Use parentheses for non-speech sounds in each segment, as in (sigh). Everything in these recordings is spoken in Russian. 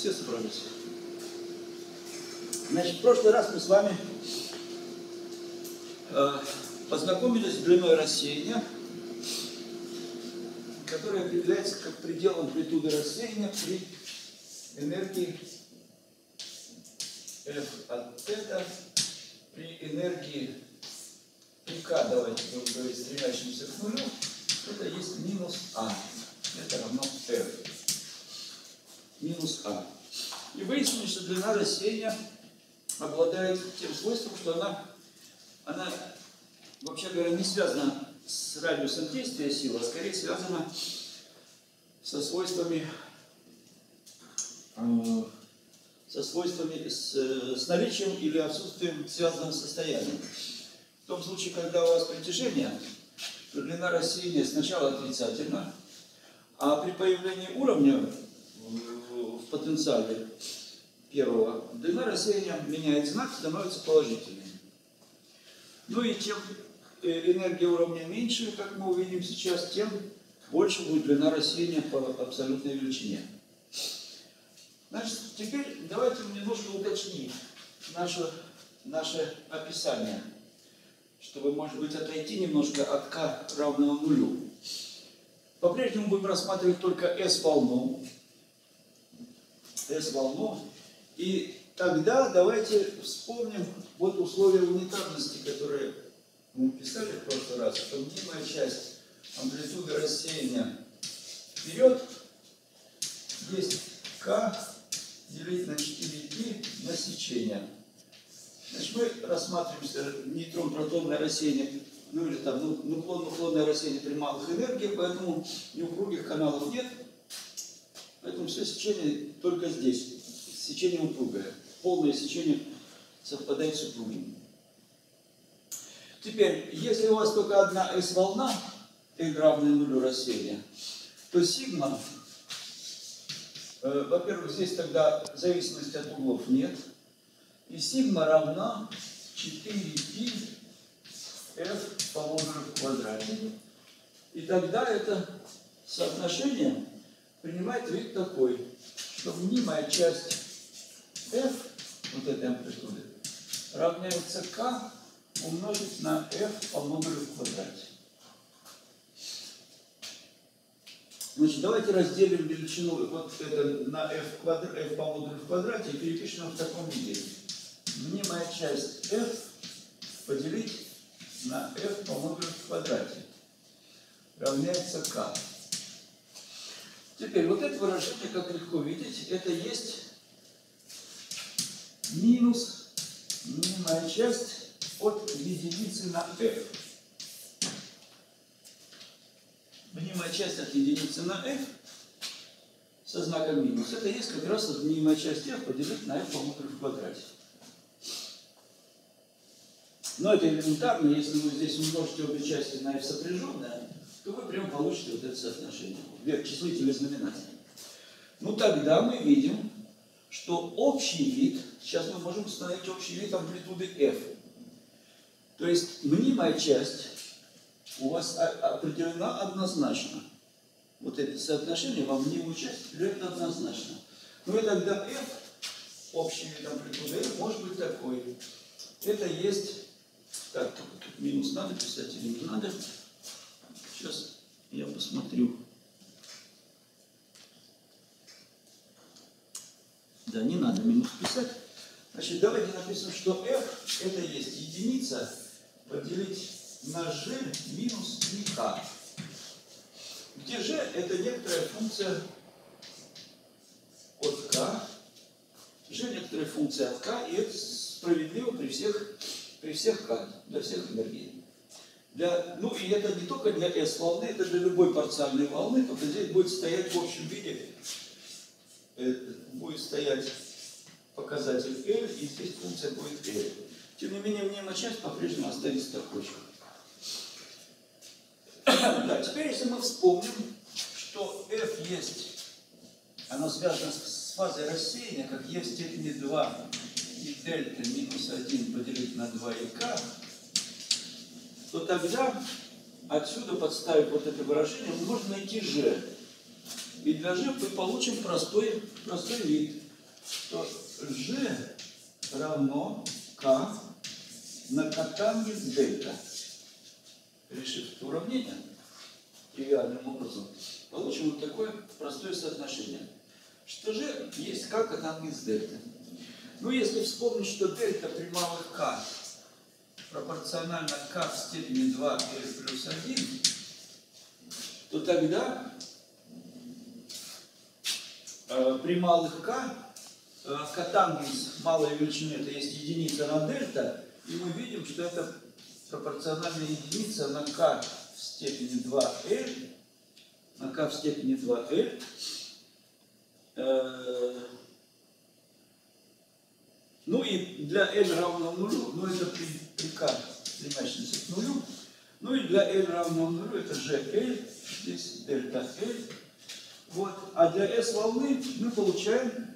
Все собрались. Значит, в прошлый раз мы с вами э, познакомились с длиной рассеяния, которая определяется как предел амплитуды рассеяния при энергии F от θ при энергии при К, давайте будем говорить, стремящимся к нулю, это есть минус А. Это равно F. Минус А. И выяснили, что длина рассеяния обладает тем свойством, что она, она вообще говоря, не связана с радиусом действия силы, а скорее связана со свойствами э, со свойствами, с, с наличием или отсутствием связанного состояния. В том случае, когда у вас притяжение, то длина рассеяния сначала отрицательна, а при появлении уровня потенциале первого, длина рассеяния меняет знак, становится положительной. Ну и чем э, энергия уровня меньше, как мы увидим сейчас, тем больше будет длина рассеяния по абсолютной величине. Значит, теперь давайте немножко уточним наше, наше описание, чтобы, может быть, отойти немножко от k равного нулю. По-прежнему будем рассматривать только S-волну. S-волну. И тогда давайте вспомним вот условия унитарности, которые мы писали в прошлый раз, что мнимая часть амплитуды рассеяния вперед есть k делить на 4π на сечение. Значит, мы рассматриваем нейтрон-протонное рассеяние, ну или там ну, нуклон-нуклонное рассеяние при малых энергиях, поэтому неупругих каналов нет. Поэтому все сечение только здесь. Сечение упругое. Полное сечение совпадает с упругим. Теперь, если у вас только одна S-волна, L равная нулю рассеяния, то сигма Э, во-первых, здесь тогда зависимости от углов нет. И сигма равна 4π f по в квадрате. И тогда это соотношение принимает вид такой, что мнимая часть f, вот этой амплитуды, равняется k умножить на f по модулю в квадрате. Значит, давайте разделим величину вот это на f, квадр, f по модулю в квадрате и перепишем в таком виде. Мнимая часть f поделить на f по модулю в квадрате равняется k. Теперь вот это выражение, как легко видеть, это есть минус мнимая часть от единицы на f. мнимая часть от единицы на f со знаком минус. Это есть как раз мнимая часть f поделить на f по в квадрате. Но это элементарно, если вы здесь умножите обе части на f сопряженное, то вы прям получите вот это соотношение. Вверх числитель и знаменатель. Ну тогда мы видим, что общий вид, сейчас мы можем установить общий вид амплитуды f. То есть мнимая часть у вас определена однозначно. Вот это соотношение во мнимую часть определяет однозначно. Ну и тогда f, общий вид амплитуды f, может быть такой. Это есть... Так, минус надо писать или не надо? Сейчас я посмотрю. Да, не надо минус писать. Значит, давайте напишем, что f это есть единица поделить на g минус 3k, где g это некоторая функция от k, g некоторая функция от k, и это справедливо при всех, при всех k, для всех энергий. Для, ну и это не только для S волны, это для любой парциальной волны, только здесь будет стоять в общем виде, э, будет стоять показатель L, и здесь функция будет L. Тем не менее, мнимая часть по-прежнему останется такой же. (coughs) Да, теперь, если мы вспомним, что f есть, оно связано с фазой рассеяния, как e в степени 2 и дельта минус 1 поделить на 2 и k, то тогда отсюда, подставив вот это выражение, мы можем найти g. И для g мы получим простой, простой вид. что G равно К на котангенс дельта. Решив это уравнение тривиальным образом, получим вот такое простое соотношение. Что же есть К котангенс дельта? Ну, если вспомнить, что дельта при малых К пропорционально К в степени 2L плюс 1, то тогда э, при малых К э, котангенс малой величины это есть единица на дельта, и мы видим, что это пропорциональная единица на k в степени 2L, на k в степени 2L, э, ну и для L равно нулю, ну это при, при k стремящемся к нулю, ну и для L равно нулю это GL, здесь дельта L. Вот. А для S волны мы получаем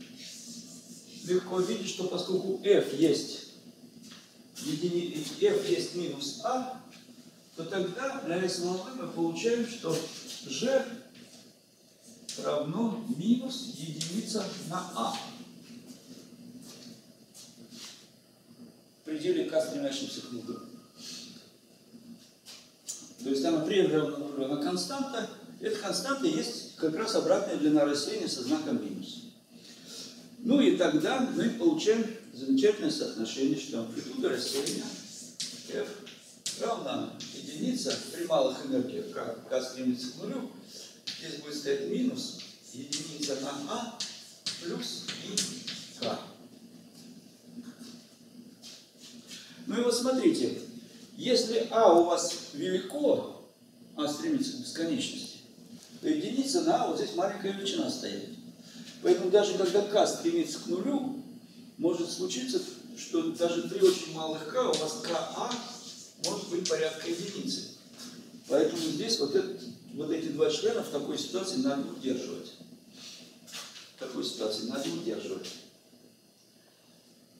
легко видеть, что поскольку F есть едини... f есть минус а, то тогда для S волны мы получаем, что g равно минус единица на а. Пределе k стремящимся к нулю. То есть она при равно нулю, она константа. Эта константа есть как раз обратная длина рассеяния со знаком минус. Ну и тогда мы получаем замечательное соотношение, что амплитуда рассеяния F равна единица при малых энергиях, как К стремится к нулю, здесь будет стоять минус единица на А плюс и К. Ну и вот смотрите, если А у вас велико, А стремится к бесконечности, то единица на А вот здесь маленькая величина стоит. Поэтому даже когда К стремится к нулю, может случиться, что даже при очень малых k у вас КА может быть порядка единицы. Поэтому здесь вот, этот, вот эти два члена в такой ситуации надо удерживать. В такой ситуации надо удерживать.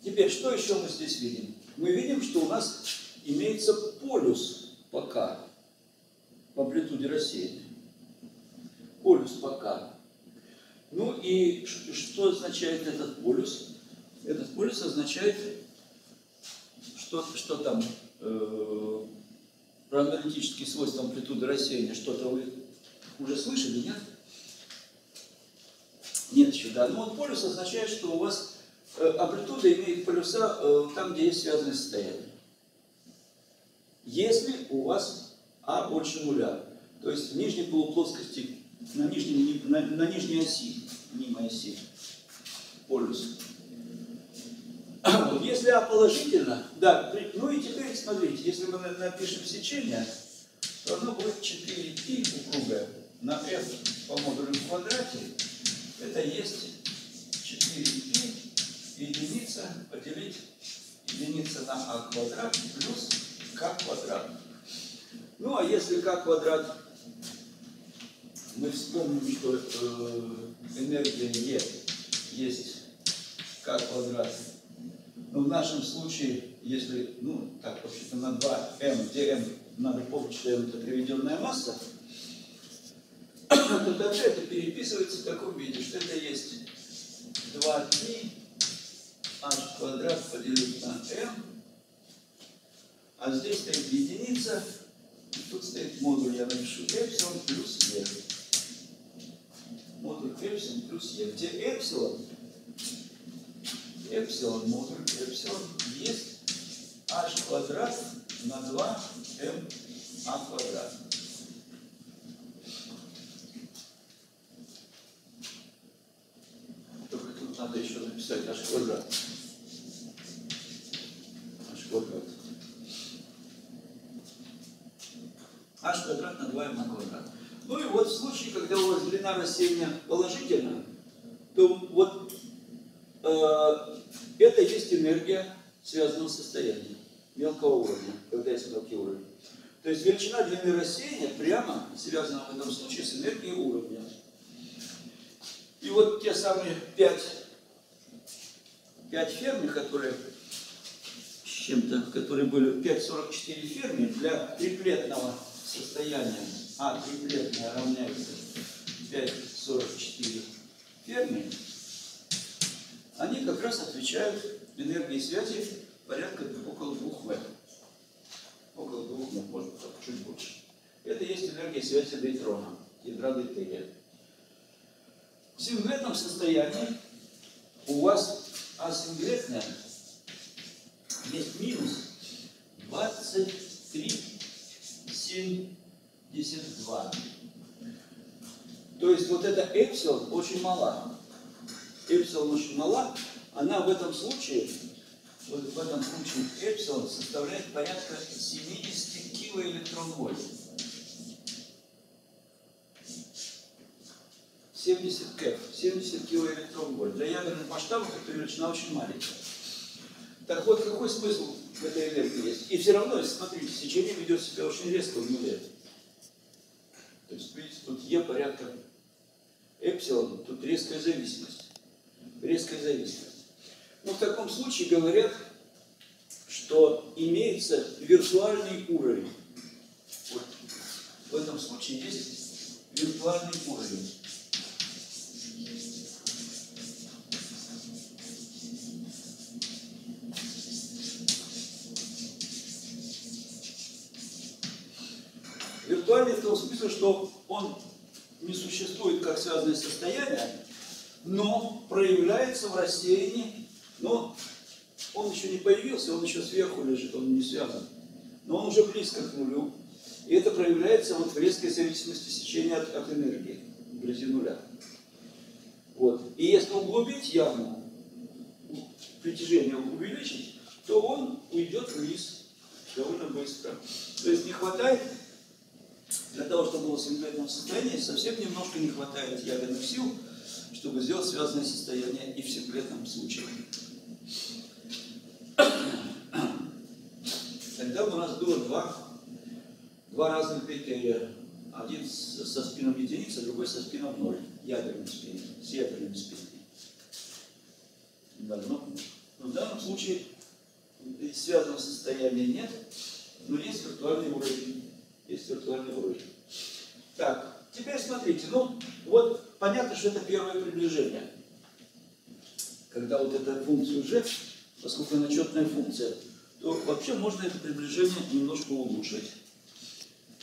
Теперь, что еще мы здесь видим? Мы видим, что у нас имеется полюс пока по амплитуде рассеяния. Полюс пока. Ну и что означает этот полюс? Этот полюс означает, что, что там э, про свойства амплитуды рассеяния, что-то вы уже слышали, нет? Нет еще, да. Но вот полюс означает, что у вас амплитуда имеет полюса э, там, где есть связанное состояние. Если у вас А больше нуля, то есть в нижней полуплоскости, на нижней, на, на нижней оси, мимо оси, полюс если А положительно, да, ну и теперь смотрите, если мы напишем сечение, то оно будет 4π упругое на f по модулю в квадрате, это есть 4π единица поделить единица на а квадрат плюс k квадрат. Ну а если k квадрат, мы вспомним, что э, энергия E есть k квадрат но в нашем случае, если, ну, так, вообще-то на 2m, где m, надо помнить, что m это приведенная масса, (coughs) то тогда это переписывается в таком виде, что это есть 2π h квадрат поделить на m, а здесь стоит единица, тут стоит модуль, я напишу эпсилон плюс e. Модуль эпсилон плюс e, где эпсилон эпсилон модуль эпсилон есть h квадрат на 2m а квадрат. Только тут надо еще написать h квадрат. h квадрат. H квадрат на 2m на квадрат. Ну и вот в случае, когда у вас длина рассеяния положительна, то вот э, это есть энергия связанного состояния, мелкого уровня, когда есть мелкий уровень. То есть величина длины рассеяния прямо связана в этом случае с энергией уровня. И вот те самые пять, пять ферми, которые с чем-то, которые были 5,44 ферми для триплетного состояния, а триплетное равняется 5,44 ферми, они как раз отвечают энергии связи порядка около 2 В. Около 2 В, может быть, чуть больше. Это есть энергия связи дейтрона, ядра дейтерия. В сингретном состоянии у вас асингретное есть минус 23,72. То есть вот эта эпсилон очень мала. Эпсилон очень мала. Она в этом случае, вот в этом случае эпсилон составляет порядка 70 килоэлектронвольт. 70 кэф, 70 килоэлектронвольт. Для ядерных масштабов эта величина очень маленькая. Так вот, какой смысл в этой энергии есть? И все равно, смотрите, сечение ведет себя очень резко в нуле. То есть, видите, тут Е порядка эпсилон, тут резкая зависимость. Резкая зависимость. Но в таком случае говорят, что имеется виртуальный уровень. Вот в этом случае есть виртуальный уровень. В смысле, что он не существует как связанное состояние, но проявляется в рассеянии, но он еще не появился, он еще сверху лежит, он не связан. Но он уже близко к нулю. И это проявляется вот в резкой зависимости сечения от, от энергии, вблизи нуля. Вот. И если углубить яму, притяжение увеличить, то он уйдет вниз довольно быстро. То есть не хватает для того, чтобы было сингулярном состоянии, совсем немножко не хватает ядерных сил, чтобы сделать связанное состояние и в синглетном случае. Тогда у нас было два, два разных критерия. Один со спином единицы, другой со спином ноль. Ядерным спином, с ядерными спинами. Да, но, но в данном случае связанного состояния нет, но есть виртуальный уровень. Есть виртуальный уровень. Так, теперь смотрите, ну вот понятно, что это первое приближение. Когда вот эта функция уже, поскольку она четная функция, то вообще можно это приближение немножко улучшить.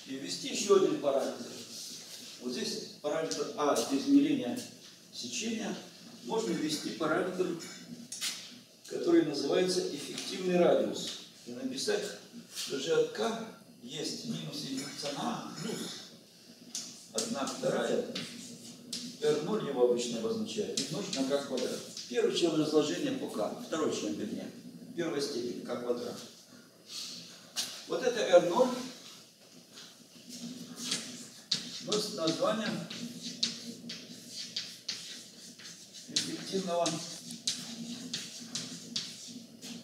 И ввести еще один параметр. Вот здесь параметр А, здесь измерение сечения. Можно ввести параметр, который называется эффективный радиус. И написать, что же от К есть минус единица на плюс 1 вторая. R0 его обычно обозначает. Умножить на k квадрат. Первый член разложения по k. Второй член, вернее. Первая степень k квадрат. Вот это R0 носит название эффективного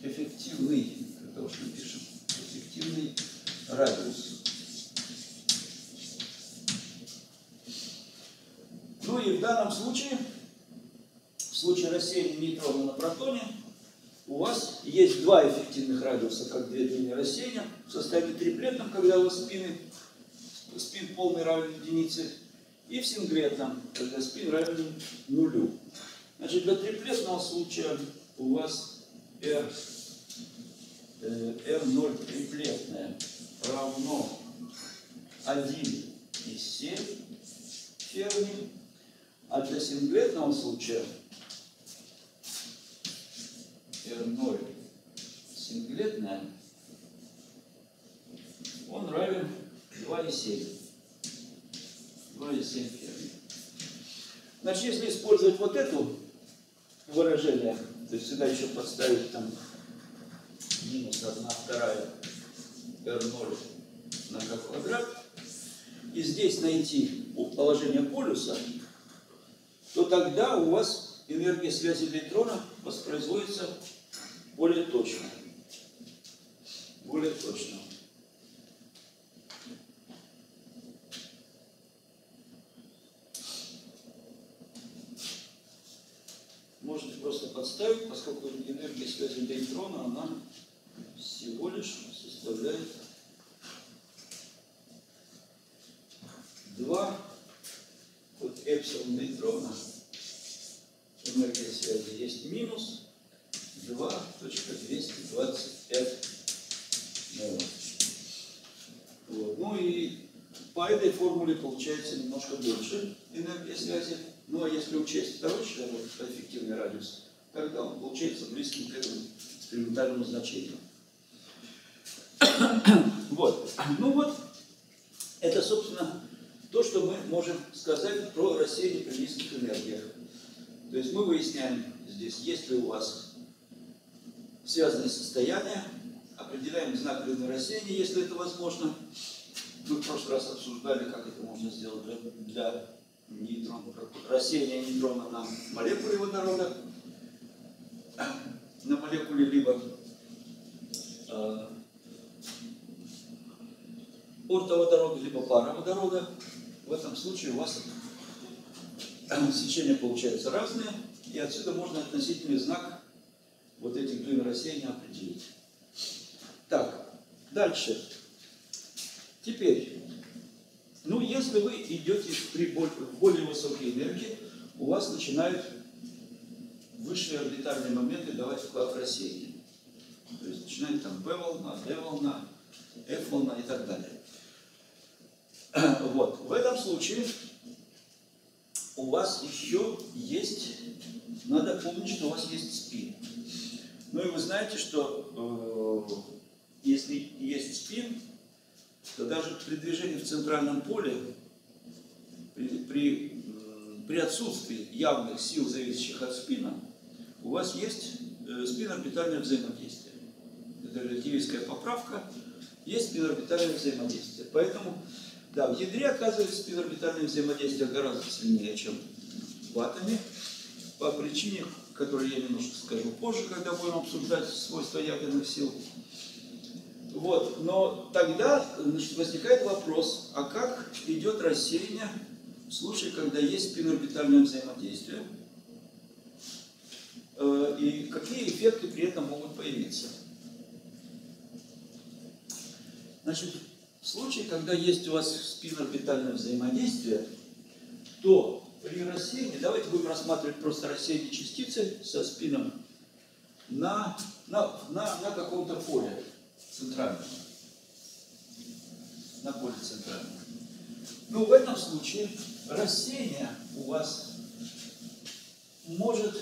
эффективный, это уж напишем, эффективный радиус. Ну и в данном случае, в случае рассеяния нейтрона на протоне, у вас есть два эффективных радиуса, как две длины рассеяния, в состоянии триплетном, когда у вас спины, спин полный равен единице, и в синглетном, когда спин равен нулю. Значит, для триплетного случая у вас R, э, R0 триплетная равно 1,7 ферми, а для синглетного случая R0 синглетная, он равен 2,7. 2,7 ферми. Значит, если использовать вот это выражение, то есть сюда еще подставить там минус 1 вторая R0 на k квадрат, и здесь найти положение полюса, то тогда у вас энергия связи электрона воспроизводится более точно. Более точно. Можете просто подставить, поскольку энергия связи электрона, она всего лишь составляет 2 вот эпсилон нейтрона энергия связи есть минус 2.225 мегаватт. Вот. Ну и по этой формуле получается немножко больше энергия связи. Ну а если учесть второй шаров, эффективный радиус, тогда он получается близким к этому экспериментальному значению. Вот. Ну вот, это, собственно, то, что мы можем сказать про рассеяние при низких энергиях. То есть мы выясняем здесь, есть ли у вас связанные состояния, определяем знак рассеяния, если это возможно. Мы в прошлый раз обсуждали, как это можно сделать для, для нейтрон, рассеяния нейтрона на молекуле водорода, на молекуле либо э, ортоводорода, либо пароводорода. В этом случае у вас сечения получаются разные, и отсюда можно относительный знак вот этих длин рассеяния определить. Так, дальше. Теперь, ну, если вы идете при более, высокой энергии, у вас начинают высшие орбитальные моменты давать вклад в рассеяние. То есть начинает там B-волна, D-волна, F-волна и так далее. (clears throat) Вот. В этом случае у вас еще есть, надо помнить, что у вас есть спин. Ну и вы знаете, что э, если есть спин, то даже при движении в центральном поле, при, при, при отсутствии явных сил, зависящих от спина, у вас есть э, спин-орбитальное взаимодействие. Это релятивистская поправка, есть спин-орбитальное взаимодействие. Поэтому да, в ядре оказывается спинорбитальное взаимодействие гораздо сильнее, чем в атоме, по причине, которую я немножко скажу позже, когда будем обсуждать свойства ядерных сил. Вот, но тогда значит, возникает вопрос, а как идет рассеяние в случае, когда есть спинорбитальное взаимодействие? Э, и какие эффекты при этом могут появиться? Значит, в случае, когда есть у вас спинорбитальное взаимодействие, то при рассеянии, давайте будем рассматривать просто рассеяние частицы со спином на, на, на, на каком-то поле центральном. На поле центральном. Ну, в этом случае рассеяние у вас может...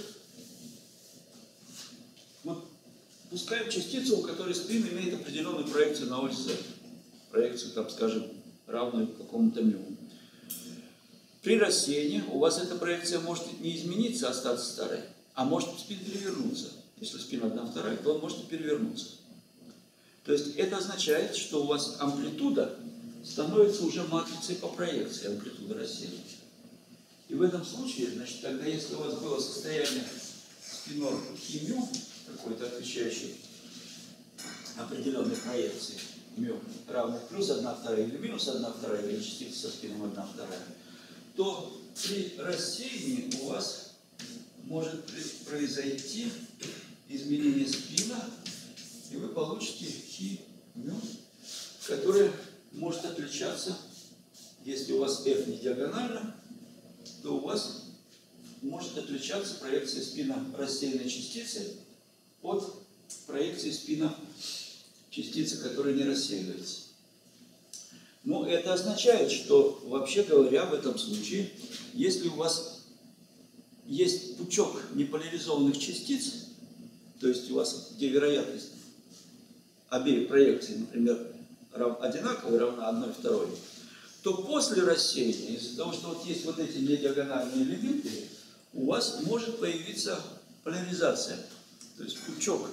Вот пускаем частицу, у которой спин имеет определенную проекцию на ось Z проекцию, там, скажем, равную какому-то мю. При рассеянии у вас эта проекция может не измениться, остаться старой, а может спин перевернуться. Если спин одна вторая, то он может перевернуться. То есть это означает, что у вас амплитуда становится уже матрицей по проекции амплитуды рассеяния. И в этом случае, значит, тогда если у вас было состояние спинор мю, какой-то отвечающий определенной проекции, μ равных плюс 1 вторая или минус 1 вторая, или частица со спином 1 вторая, то при рассеянии у вас может произойти изменение спина, и вы получите хи мю, которое может отличаться, если у вас f не диагонально, то у вас может отличаться проекция спина рассеянной частицы от проекции спина частица, которая не рассеивается. Но это означает, что, вообще говоря, в этом случае, если у вас есть пучок неполяризованных частиц, то есть у вас где вероятность обеих проекций, например, одинаковая, равна одной второй, то после рассеяния, из-за того, что вот есть вот эти недиагональные элементы, у вас может появиться поляризация. То есть пучок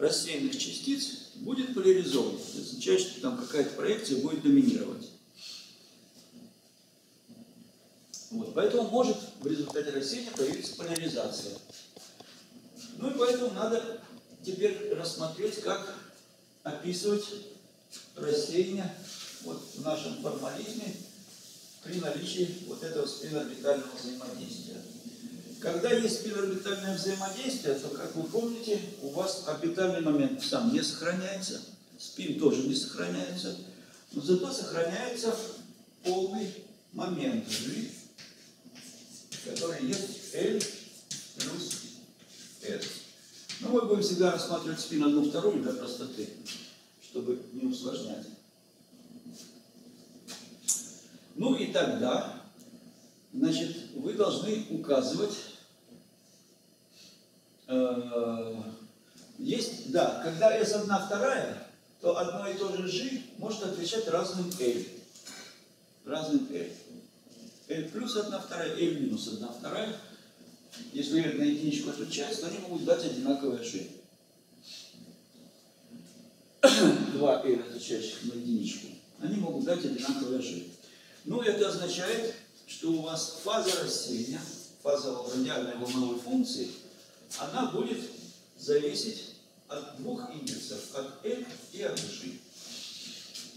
рассеянных частиц будет поляризован. Это означает, что там какая-то проекция будет доминировать. Вот, поэтому может в результате рассеяния появиться поляризация. Ну и поэтому надо теперь рассмотреть, как описывать рассеяние вот в нашем формализме при наличии вот этого спинорбитального взаимодействия. Когда есть спинорбитальное взаимодействие, то, как вы помните, у вас орбитальный момент сам не сохраняется, спин тоже не сохраняется, но зато сохраняется полный момент который есть L плюс S. Но мы будем всегда рассматривать спин одну вторую для простоты, чтобы не усложнять. Ну и тогда, значит, вы должны указывать, э, есть, да, когда S одна вторая, то одно и то же G может отвечать разным L. Разным L. L плюс одна вторая, L минус одна вторая. Если L на единичку отвечает, то они могут дать одинаковое G. (coughs) Два L, отвечающих на единичку, они могут дать одинаковое G. Ну, это означает, что у вас фаза рассеяния, фаза радиальной волновой функции, она будет зависеть от двух индексов, от L и от G.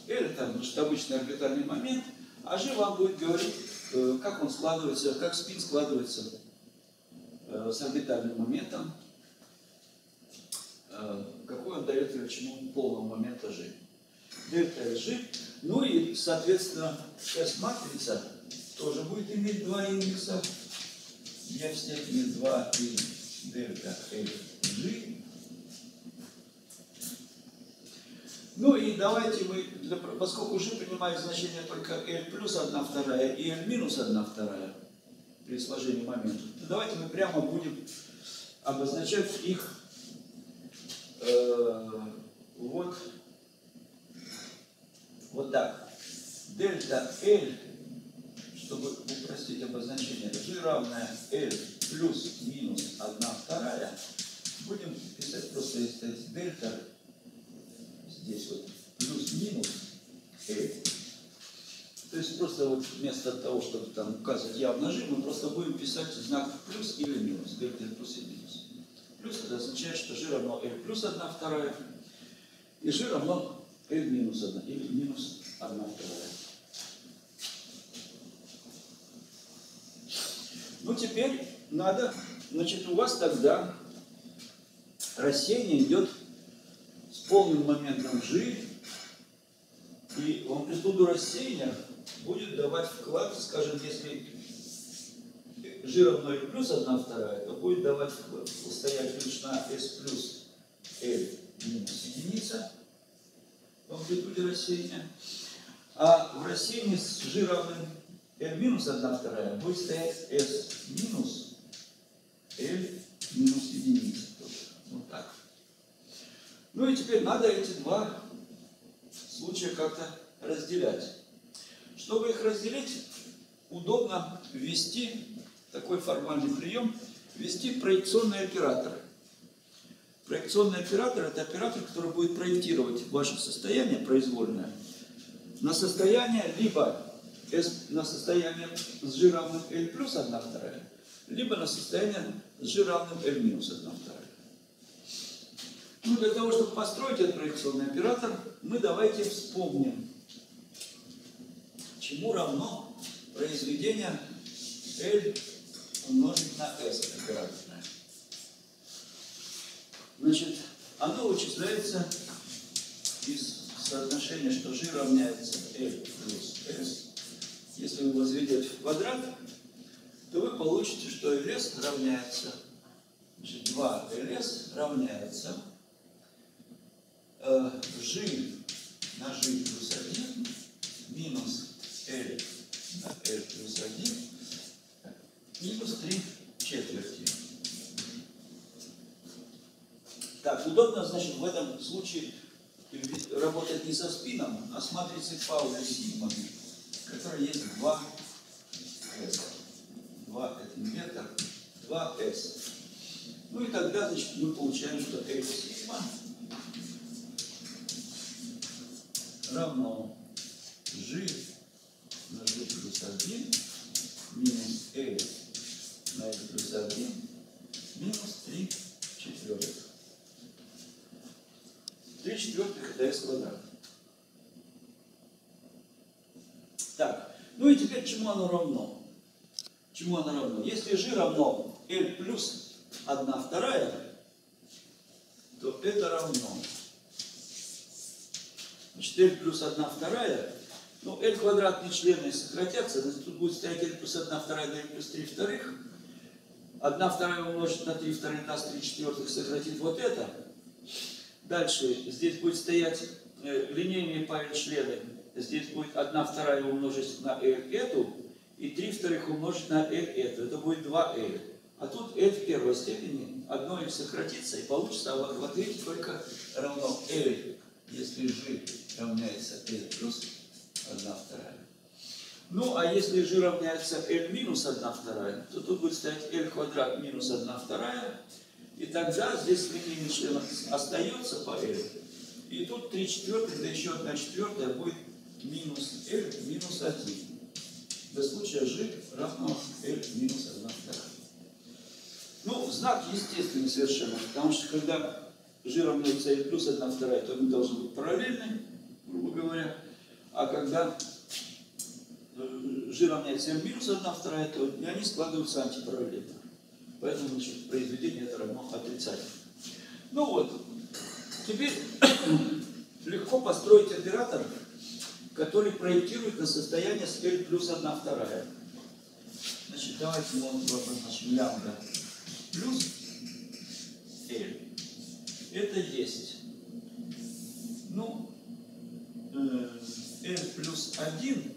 L это значит, обычный орбитальный момент, а G вам будет говорить, э, как он складывается, как спин складывается э, с орбитальным моментом, э, какой он дает величину полного момента G. Дельта G. Ну и, соответственно, S-матрица тоже будет иметь два индекса. Я в степени 2 и дельта L G Ну и давайте мы, поскольку уже принимает значение только L плюс 1 вторая и L минус 1 вторая при сложении моментов, то давайте мы прямо будем обозначать их э, вот, вот так. Дельта L, чтобы упростить обозначение, G равная L плюс минус 1 вторая, будем писать просто здесь дельта здесь вот плюс-минус L. То есть просто вот вместо того, чтобы там указывать явно G, мы просто будем писать знак плюс или минус, дельта плюс и минус. Плюс это означает, что G равно L плюс 1 вторая, и G равно L минус 1, или минус 1 вторая. Ну теперь надо, значит, у вас тогда рассеяние идет полным моментом G, и в амплитуду рассеяния будет давать вклад, скажем, если G равно L плюс 1 вторая, то будет давать стоять величина S плюс L минус единица в амплитуде рассеяния. А в рассеянии с G равным L минус 1 вторая будет стоять S минус L минус единица. Вот так. Ну и теперь надо эти два случая как-то разделять. Чтобы их разделить, удобно ввести такой формальный прием, ввести проекционные операторы. Проекционный оператор – это оператор, который будет проектировать ваше состояние произвольное на состояние либо S, на состояние с G равным L плюс 1 вторая, либо на состояние с G L минус 1 вторая. Ну, для того, чтобы построить этот проекционный оператор, мы давайте вспомним, чему равно произведение L умножить на S операторное. Значит, оно вычисляется из соотношения, что G равняется L плюс S. Если вы возведете в квадрат, то вы получите, что LS равняется, значит, 2 LS равняется э, G на G плюс 1 минус L на L плюс 1 минус 3 четверти. Так, удобно, значит, в этом случае работать не со спином, а с матрицей Пауля Сигма, которая есть 2 S. 2 это вектор, 2 S. Ну и тогда, значит, мы получаем, что L сигма равно g на g плюс 1 минус l на l плюс 1 минус 3 четвертых. 3 четвертых это s квадрат. Так, ну и теперь чему оно равно? Чему оно равно? Если g равно l плюс 1 вторая, то это равно Значит, L плюс 1 вторая. Ну, L квадратные члены сократятся, значит, тут будет стоять L плюс 1 вторая на L плюс 3 вторых. 1 вторая умножить на 3 вторых даст 3 четвертых, сократит вот это. Дальше здесь будет стоять э, линейные парень-члены. Здесь будет 1 вторая умножить на L эту, и 3 вторых умножить на L эту. Это будет 2L. А тут L в первой степени, одно L сократится, и получится а в ответе только равно L, если G равняется L плюс 1 вторая. Ну, а если g равняется l минус 1 вторая, то тут будет стоять l квадрат минус 1 вторая, и тогда здесь линейный член остается по l, и тут 3 четвертых, да еще 1 четвертая будет минус l минус 1. До случая g равно l минус 1 вторая. Ну, знак естественный совершенно, потому что когда g равняется l плюс 1 вторая, то они должны быть параллельны, грубо говоря, а когда g равняется m минус 1 вторая, то они складываются антипараллельно. Поэтому значит, произведение это равно отрицательному. Ну вот, теперь (coughs) легко построить оператор, который проектирует на состояние с L плюс 1 вторая. Значит, давайте мы обозначим лямбда плюс L. Это есть. Ну, э, L плюс 1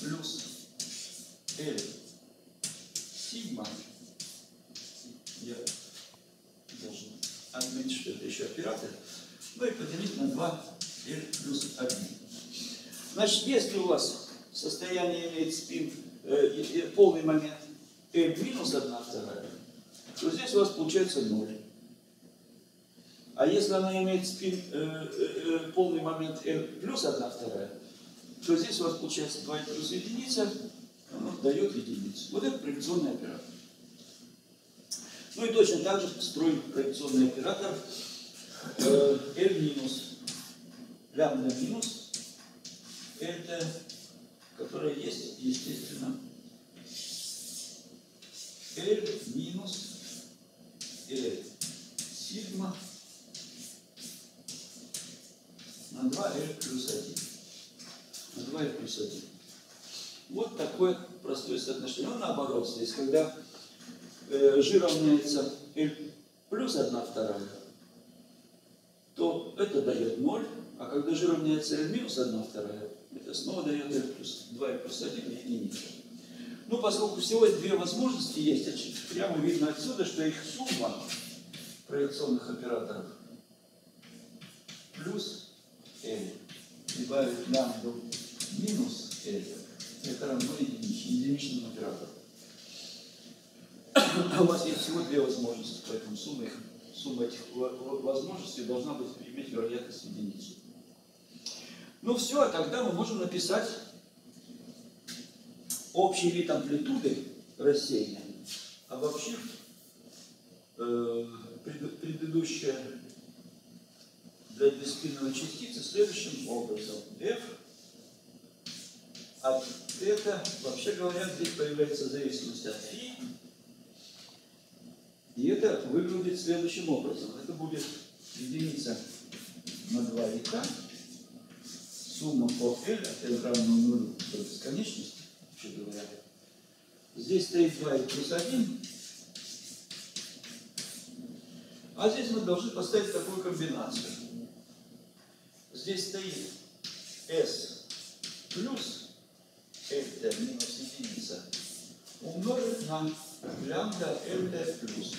плюс L сигма, я должен отметить, что это еще оператор, ну и поделить на 2 L плюс 1. Значит, если у вас состояние имеет спин, э, полный момент L минус 1 вторая, то здесь у вас получается 0. А если она имеет спин, э, э, э полный момент L плюс 1 вторая, то здесь у вас получается 2 плюс единица, оно дает единицу. Вот это проекционный оператор. Ну и точно так же строим проекционный оператор э, L минус, лямбда минус, это, которое есть, естественно, L минус L. Сигма на 2L плюс 1 на 2 и плюс 1. Вот такое простое соотношение. Ну, наоборот, здесь, когда э, g равняется L плюс 1 вторая, то это дает 0, а когда g равняется L минус 1 вторая, это снова дает L плюс 2 и плюс 1 единица. Ну, поскольку всего две возможности есть, прямо видно отсюда, что их сумма проекционных операторов плюс L прибавить лямбду минус L, это равно единичному, единичному оператору. (coughs) У вас есть всего две возможности, поэтому сумма, их, сумма этих возможностей должна быть иметь вероятность единицы. Ну все, а тогда мы можем написать общий вид амплитуды рассеяния, обобщив э, предыдущее для беспинной частицы следующим образом. F от это, вообще говоря, здесь появляется зависимость от фи. И это выглядит следующим образом. Это будет единица на 2 века. Сумма по L от L равно нулю до бесконечности, вообще говоря. Здесь стоит 2 плюс 1. А здесь мы должны поставить такую комбинацию. Здесь стоит S плюс это минус единица умножить на лямбда lt плюс.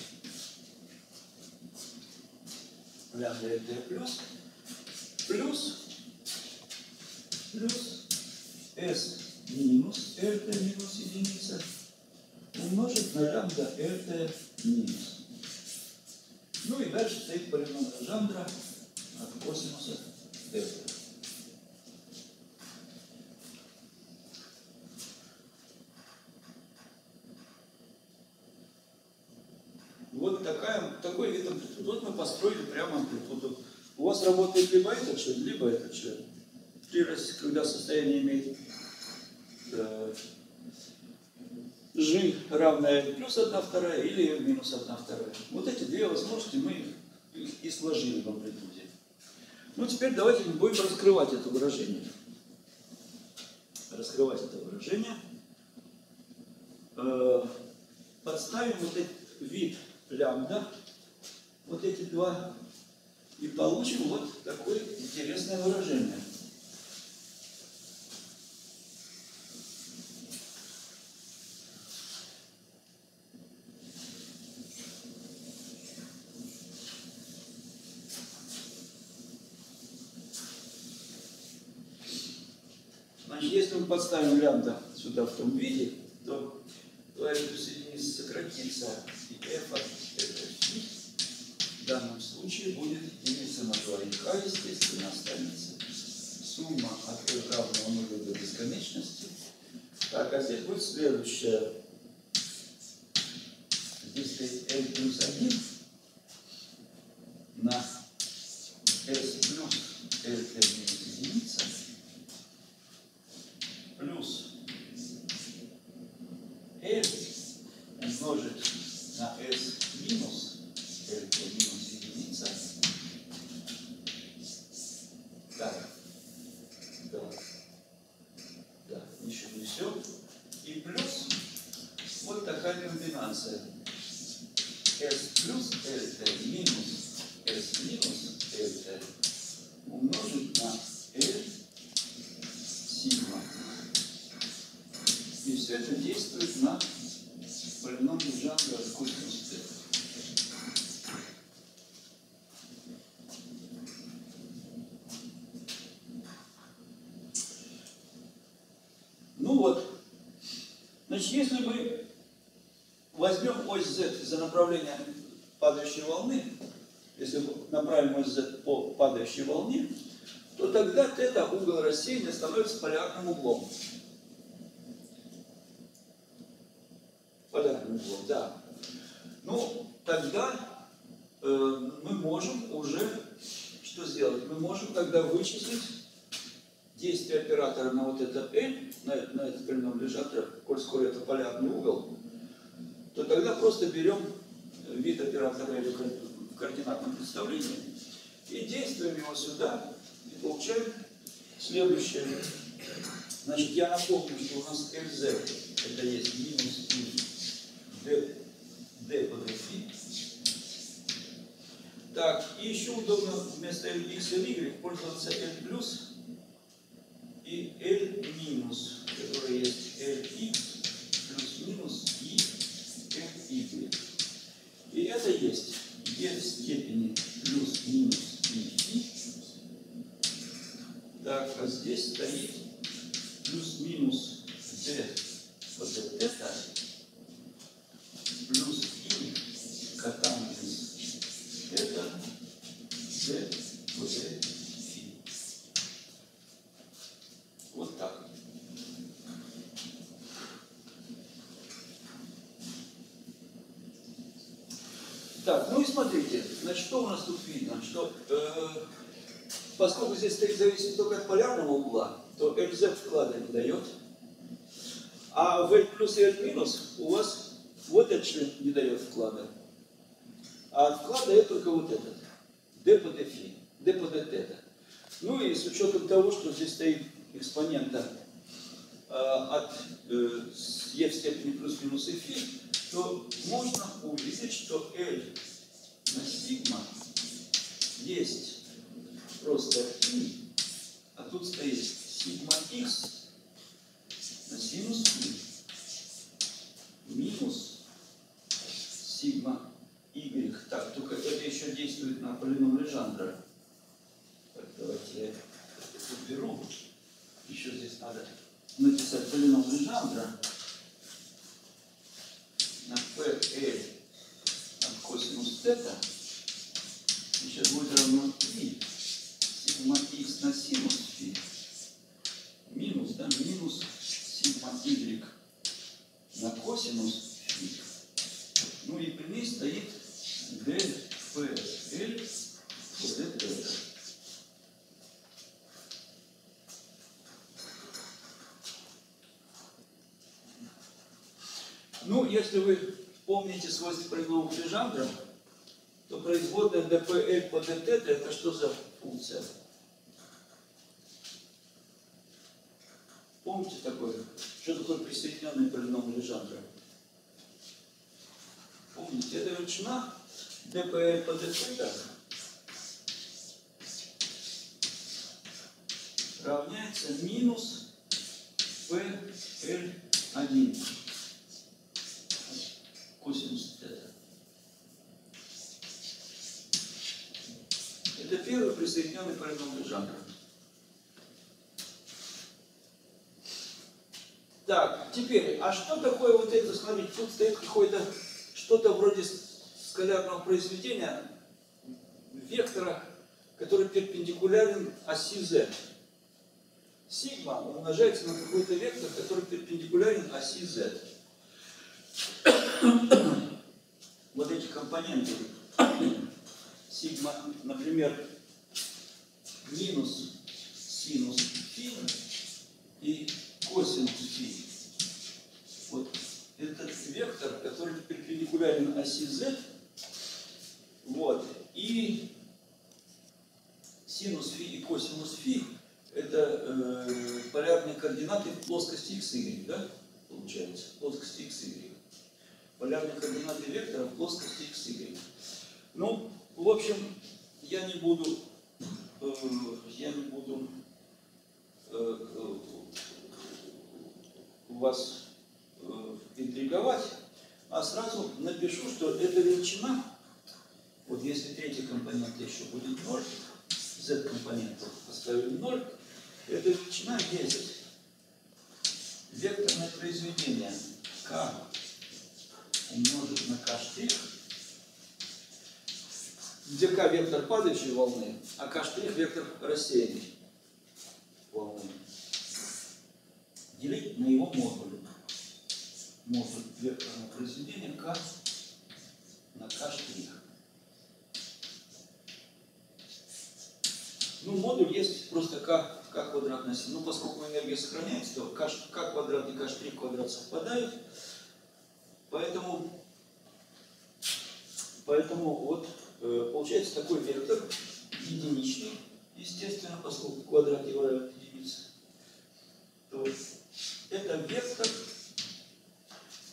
Лямбда lt плюс плюс плюс s минус lt минус единица умножить на лямбда lt минус. Ну и дальше стоит полиномия Жандра от косинуса дельта. Вот такая, такой вид амплитуды. Вот мы построили прямо амплитуду. У вас работает либо этот член, либо этот член. Раз, когда состояние имеет э, G равное плюс 1 вторая или минус 1 вторая. Вот эти две возможности мы их и сложили в амплитуде. Ну, теперь давайте будем раскрывать это выражение. Раскрывать это выражение. Э, подставим вот этот вид лямбда, вот эти два, и получим вот такое интересное выражение. Значит, если мы подставим лямбда сюда в том виде, то плюс единица сократится, и f от f в данном случае будет единица на 2х, естественно, останется сумма от f равного нулю до бесконечности. Так, а здесь будет следующее. Здесь стоит l плюс 1 на s плюс l минус единица плюс L умножить на S минус L минус единица. Так. Да. Да, еще не все. И плюс вот такая комбинация. S плюс LT минус S минус LT умножить на L сигма. И все это действует на полином жанра от косинус Т. Ну вот, значит, если мы возьмем ось Z за направление падающей волны, если мы направим ось Z по падающей волне, то тогда θ угол рассеяния становится полярным углом. Полярным углом, да. Ну, тогда э, мы можем уже что сделать? Мы можем тогда вычислить действие оператора на вот это L, на, на этот полиномлежатор, коль скоро это полярный угол, то тогда просто берем вид оператора L в координатном представлении и действуем его сюда, и получаем следующее. Значит, я напомню, что у нас LZ это есть минус и D, D по DFI. Так, и еще удобно вместо LX и Y пользоваться L плюс и L минус, который есть LX плюс-минус и FY. И. Это есть E в степени плюс-минус и Так, а здесь стоит плюс-минус D по d плюс и катангенс это D по d Вот так. Так, ну и смотрите, значит, что у нас тут видно? Что э, поскольку здесь стоит зависит только от полярного угла, то LZ вклада не дает. А в L плюс и L минус у вас вот этот член не дает вклада. А от вклада дает только вот этот. D по D фи, D по тета. Ну и с учетом того, что здесь стоит экспонента э, от э, e в степени плюс-минус и фи, то можно увидеть, что L на сигма есть просто и, а тут стоит сигма x на синус и минус сигма y. Так, только это еще действует на полином Лежандра. Так, давайте я это уберу. Еще здесь надо написать полином Лежандра на PL от косинус θ, сейчас будет равно 3 сигма x на синус фи минус, да, минус сигма y на косинус фи. Ну и при ней стоит dpl по dt. Ну, если вы помните свойства полиномов Лежандра, то производная dpl по dt это что за функция? Помните такое? Что такое присоединенный полином Лежандра? помните, эта величина dpl по равняется минус PL1 косинус θ. Это первый присоединенный полином Лежандра. Так, теперь, а что такое вот это, смотрите, тут стоит какое-то что-то вроде скалярного произведения вектора, который перпендикулярен оси z. Сигма умножается на какой-то вектор, который перпендикулярен оси z. (coughs) вот эти компоненты сигма, например, минус синус фи и косинус фи. Вектор, который перпендикулярен оси z, вот, и синус фи и косинус фи это э, полярные координаты плоскости x, y, да, получается, плоскости x, y. Полярные координаты вектора в плоскости x, y. Ну, в общем, я не буду, э, я не буду э, э, вас интриговать, а сразу напишу, что эта величина, вот если третий компонент еще будет 0, z-компонент поставим 0, эта величина 10. Векторное произведение k умножить на k где k вектор падающей волны, а k вектор рассеянной волны. Делить на его модуль. Модуль векторного произведения k на k штрих. Ну, модуль есть просто k, k квадрат на Ну, поскольку энергия сохраняется, то k, k квадрат и k штрих квадрат совпадают. Поэтому, поэтому вот э, получается такой вектор единичный, естественно, поскольку квадрат является единицей. То это вектор,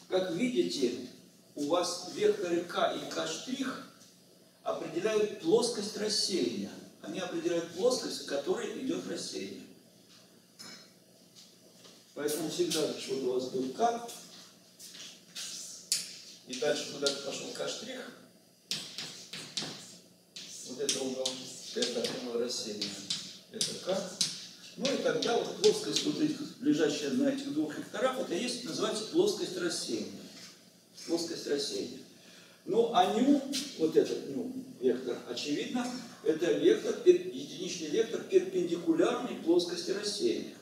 как видите, у вас векторы k и k штрих определяют плоскость рассеяния они определяют плоскость, в которой идет рассеяние. Поэтому всегда, вот у вас был К, и дальше куда-то пошел К штрих, вот это угол это угол рассеяния, это К. Ну и тогда вот плоскость вот этих, лежащая на этих двух векторах, это есть, называется плоскость рассеяния. Плоскость рассеяния. Ну, а ню, вот этот ню, вектор, очевидно, это вектор, единичный вектор перпендикулярной плоскости рассеяния.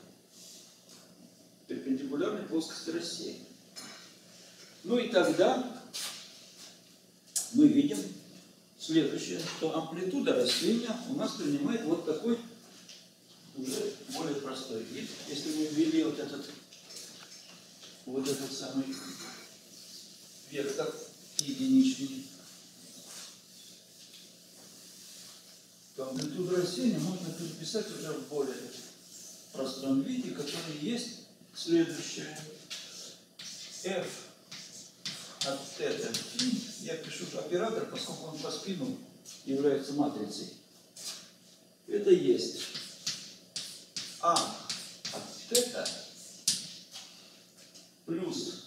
Перпендикулярной плоскости рассеяния. Ну и тогда мы видим следующее, что амплитуда рассеяния у нас принимает вот такой уже более простой вид. Если мы ввели вот этот вот этот самый вектор единичный, то амплитуду рассеяния можно переписать уже в более простом виде, который есть следующее. f от θ я пишу оператор, поскольку он по спину является матрицей. Это есть а от θ плюс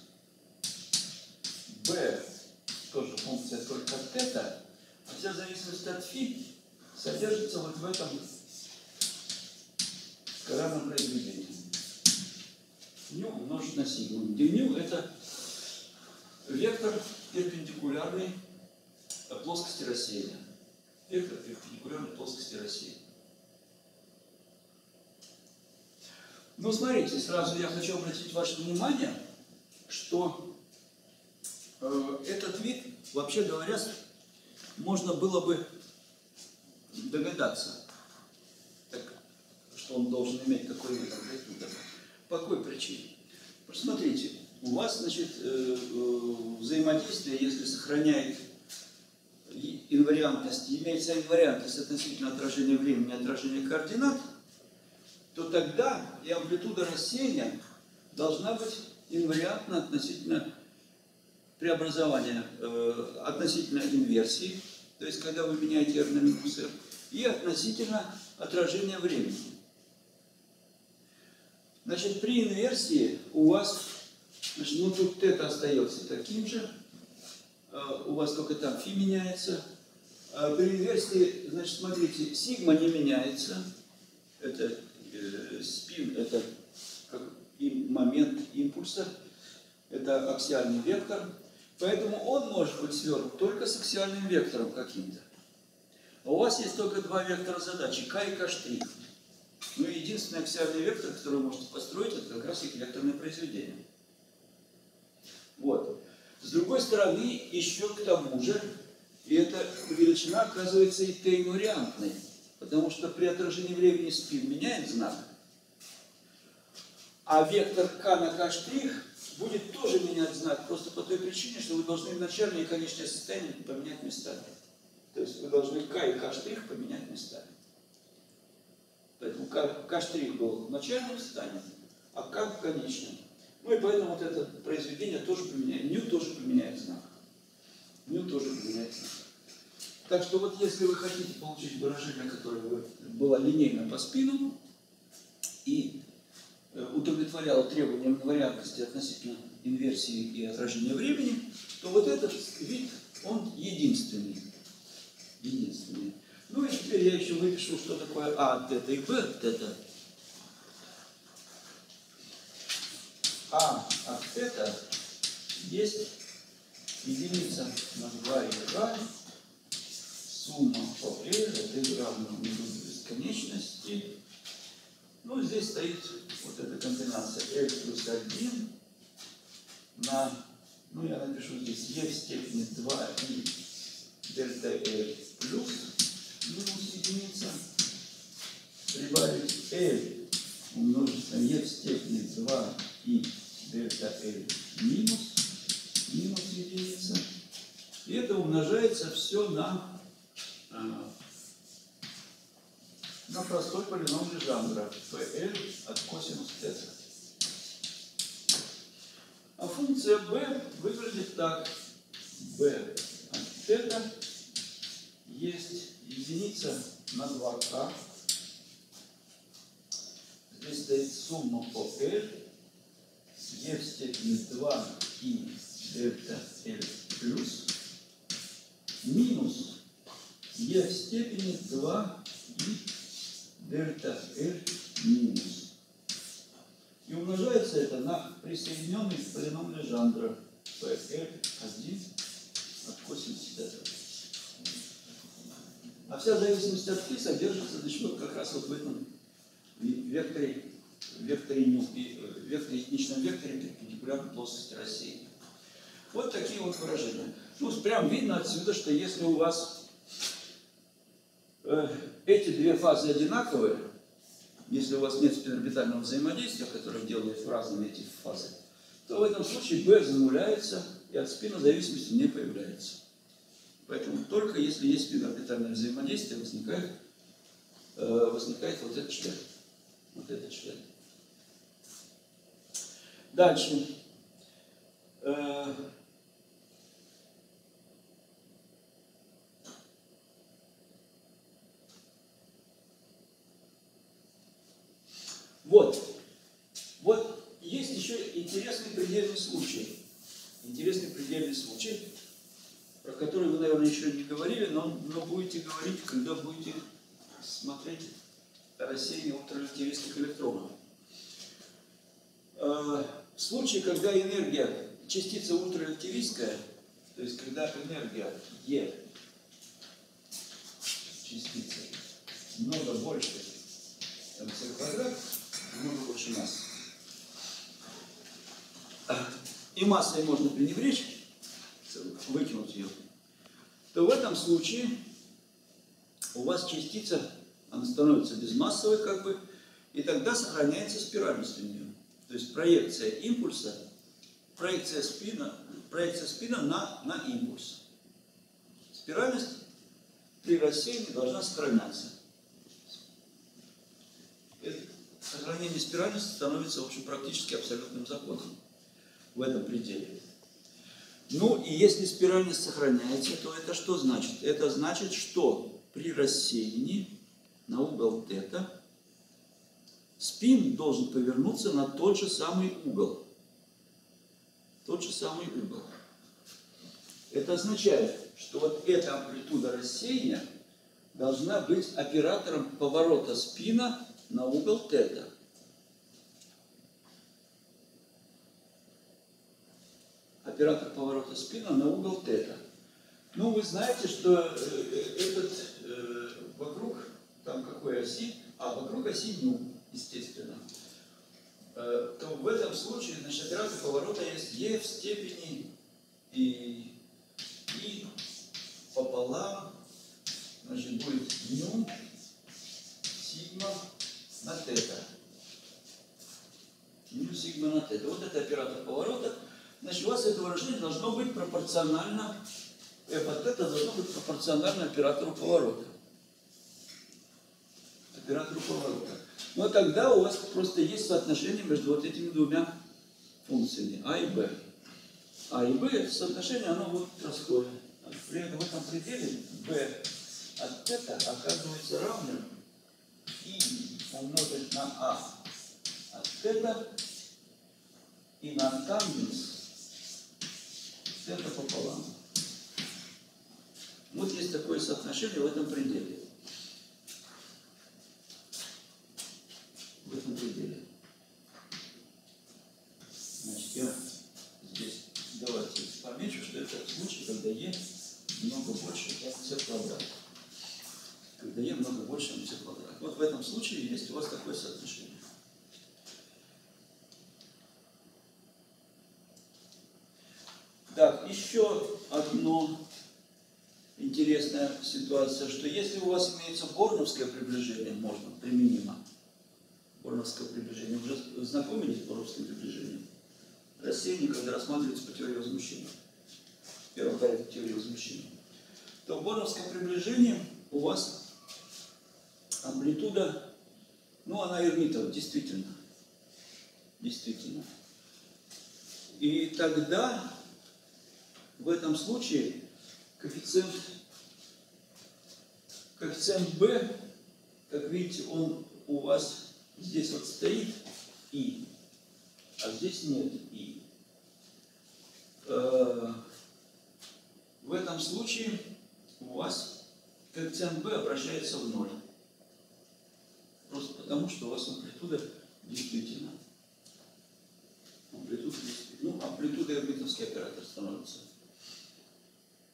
b, тоже функция только от θ, а вся зависимость от φ содержится вот в этом скалярном произведении. Ню умножить на сигму, где ню это вектор перпендикулярной плоскости рассеяния. Вектор перпендикулярной плоскости рассеяния. Ну, смотрите, сразу я хочу обратить ваше внимание, что э, этот вид, вообще говоря, можно было бы догадаться, так, что он должен иметь такой вид. По какой причине? Посмотрите, у вас, значит, э, э, взаимодействие, если сохраняет инвариантность, имеется инвариантность относительно отражения времени отражения координат, то тогда и амплитуда рассеяния должна быть инвариантна относительно преобразования э, относительно инверсии, то есть когда вы меняете R на R, и относительно отражения времени. Значит, при инверсии у вас, значит, ну тут это остается таким же, э, у вас только там фи меняется. А при инверсии, значит, смотрите, сигма не меняется, это э, спин, это момент импульса, это аксиальный вектор, поэтому он может быть свернут только с аксиальным вектором каким-то. А у вас есть только два вектора задачи, k и k'. Ну и единственный аксиальный вектор, который вы можете построить, это как раз их векторное произведение. Вот. С другой стороны, еще к тому же, и эта величина оказывается и т-инвариантной, потому что при отражении времени спин меняет знак, а вектор k на k' будет тоже менять знак, просто по той причине, что вы должны начальное и конечное состояние поменять местами. То есть вы должны k и k' поменять местами. Поэтому k' был в начальном состоянии, а k в конечном. Ну и поэтому вот это произведение тоже поменяет, ню тоже поменяет знак. Ню тоже поменяет знак. Так что вот если вы хотите получить выражение, которое было линейно по спину и э, удовлетворяло требованиям вариантности относительно инверсии и отражения времени, то вот этот вид, он единственный. Единственный. Ну и теперь я еще выпишу, что такое А от это и Б от это. А, а от это есть единица на 2 и 2 сумма по L, это равно минус бесконечности. Ну, здесь стоит вот эта комбинация L плюс 1 на, ну, я напишу здесь e в степени 2 и дельта L плюс минус единица, прибавить L умножить на e в степени 2 и дельта L минус, минус единица. И это умножается все на, на простой полином Лежандра PL от косинус θ. А функция b выглядит так. b от θ есть единица на 2k. Здесь стоит сумма по L. e в степени 2 и дельта L плюс минус e в степени 2 и дельта L минус. И умножается это на присоединенный полином Лежандра PL1 от косинуса θ. А вся зависимость от фи содержится значит, как раз вот в этом векторе, векторе, э, векторе единичном векторе перпендикулярной плоскости России. Вот такие вот выражения. Ну, прям видно отсюда, что если у вас эти две фазы одинаковые, если у вас нет спинорбитального взаимодействия, которое делает разными эти фазы, то в этом случае B зануляется и от спина зависимости не появляется. Поэтому только если есть спинорбитальное взаимодействие, возникает, э, возникает вот этот член. Вот этот член. Дальше. Э, вот. Вот есть еще интересный предельный случай. Интересный предельный случай про еще не говорили, но, но будете говорить, когда будете смотреть рассеяние ультрарелятивистских электронов. Э, в случае, когда энергия, частица ультрарелятивистская, то есть когда энергия Е частицы много больше МЦ квадрат, много больше массы. И массой можно пренебречь, выкинуть ее, то в этом случае у вас частица, она становится безмассовой как бы, и тогда сохраняется спиральность у нее. То есть проекция импульса, проекция спина, проекция спина на, на импульс. Спиральность при рассеянии должна сохраняться. сохранение спиральности становится, в общем, практически абсолютным законом в этом пределе. Ну и если спиральность сохраняется, то это что значит? Это значит, что при рассеянии на угол θ спин должен повернуться на тот же самый угол. Тот же самый угол. Это означает, что вот эта амплитуда рассеяния должна быть оператором поворота спина на угол θ. Оператор поворота спина на угол θ. Ну, вы знаете, что э, этот э, вокруг, там какой оси, а вокруг оси ню, естественно, э, то в этом случае, значит, оператор поворота есть e в степени и, и пополам, значит, будет ню сигма на тета. Ню сигма на тета. Вот это оператор поворота. Значит, у вас это выражение должно быть пропорционально, f от тета должно быть пропорционально оператору поворота. Оператору поворота. Но тогда у вас просто есть соотношение между вот этими двумя функциями, а и b. А и b, соотношение, оно вот расходит. При этом в этом пределе b от тета оказывается равным и умножить на а от тета и на тангенс тета пополам. Вот есть такое соотношение в этом пределе. В этом пределе. Значит, я здесь давайте помечу, что это случай, когда e много больше mc квадрат. Когда e много больше mc квадрат. Вот в этом случае есть у вас такое соотношение. Так, еще одно интересная ситуация, что если у вас имеется борновское приближение, можно, применимо. Борновское приближение. Уже знакомились с борновским приближением? Рассеяние, когда рассматривается по теории возмущения. Первый порядок теории возмущения. То в борновском приближении у вас амплитуда, ну, она эрмитова, действительно. Действительно. И тогда, в этом случае, коэффициент, коэффициент b, как видите, он у вас здесь вот стоит и, а здесь нет и. Э, в этом случае у вас коэффициент b обращается в ноль. Просто потому, что у вас амплитуда действительно. Амплитуда, ну, амплитуда эрмитовский оператор становится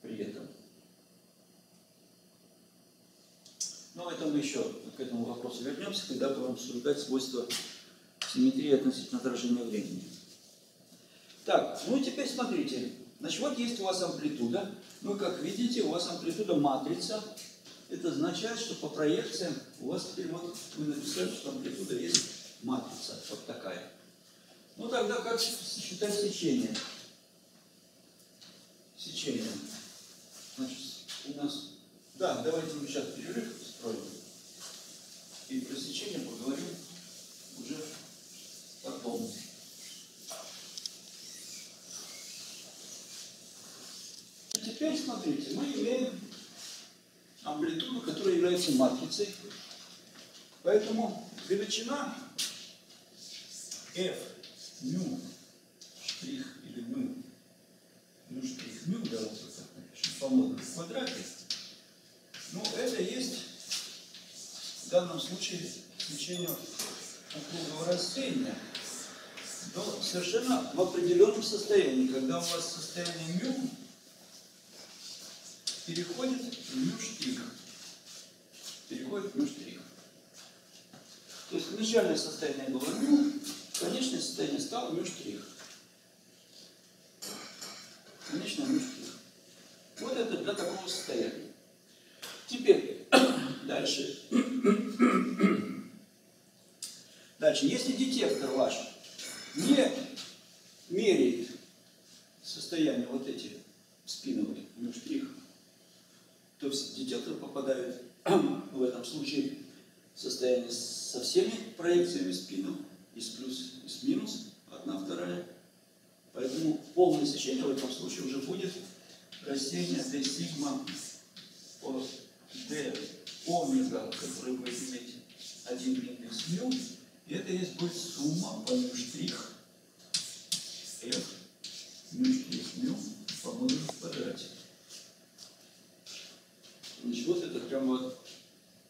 при этом. Но это мы еще к этому вопросу вернемся, когда будем обсуждать свойства симметрии относительно отражения времени. Так, ну теперь смотрите. Значит, вот есть у вас амплитуда. Ну, как видите, у вас амплитуда матрица. Это означает, что по проекциям у вас теперь вот вы написали, что амплитуда есть матрица. Вот такая. Ну, тогда как считать сечение? Сечение. Значит, у нас... Да, давайте мы сейчас перерыв строим. И про сечение поговорим уже потом. Теперь смотрите, мы имеем амплитуду, которая является матрицей. Поэтому величина f ню штрих или ню, ню штрих ню, давайте в квадрате, ну, это есть в данном случае свечение округлого рассеяния, но совершенно в определенном состоянии, когда у вас состояние мю переходит в мю штрих. Переходит в мю штрих. То есть начальное состояние было мю, конечное состояние стало мю штрих. Конечное мю штрих. Вот это для такого состояния. Теперь (coughs) дальше. (coughs) Дальше, если детектор ваш не меряет состояние вот этих спиновых мю штрих, то в детектор попадает (coughs) в этом случае состояние со всеми проекциями спинов, из плюс, из минус, одна, вторая. Поэтому полное сечение в этом случае уже будет рассеяние d сигма по d омега, который будет иметь один индекс мю. И это есть будет сумма по мю штрих f мю штрих мю по модулю в квадрате. Значит, вот это прям вот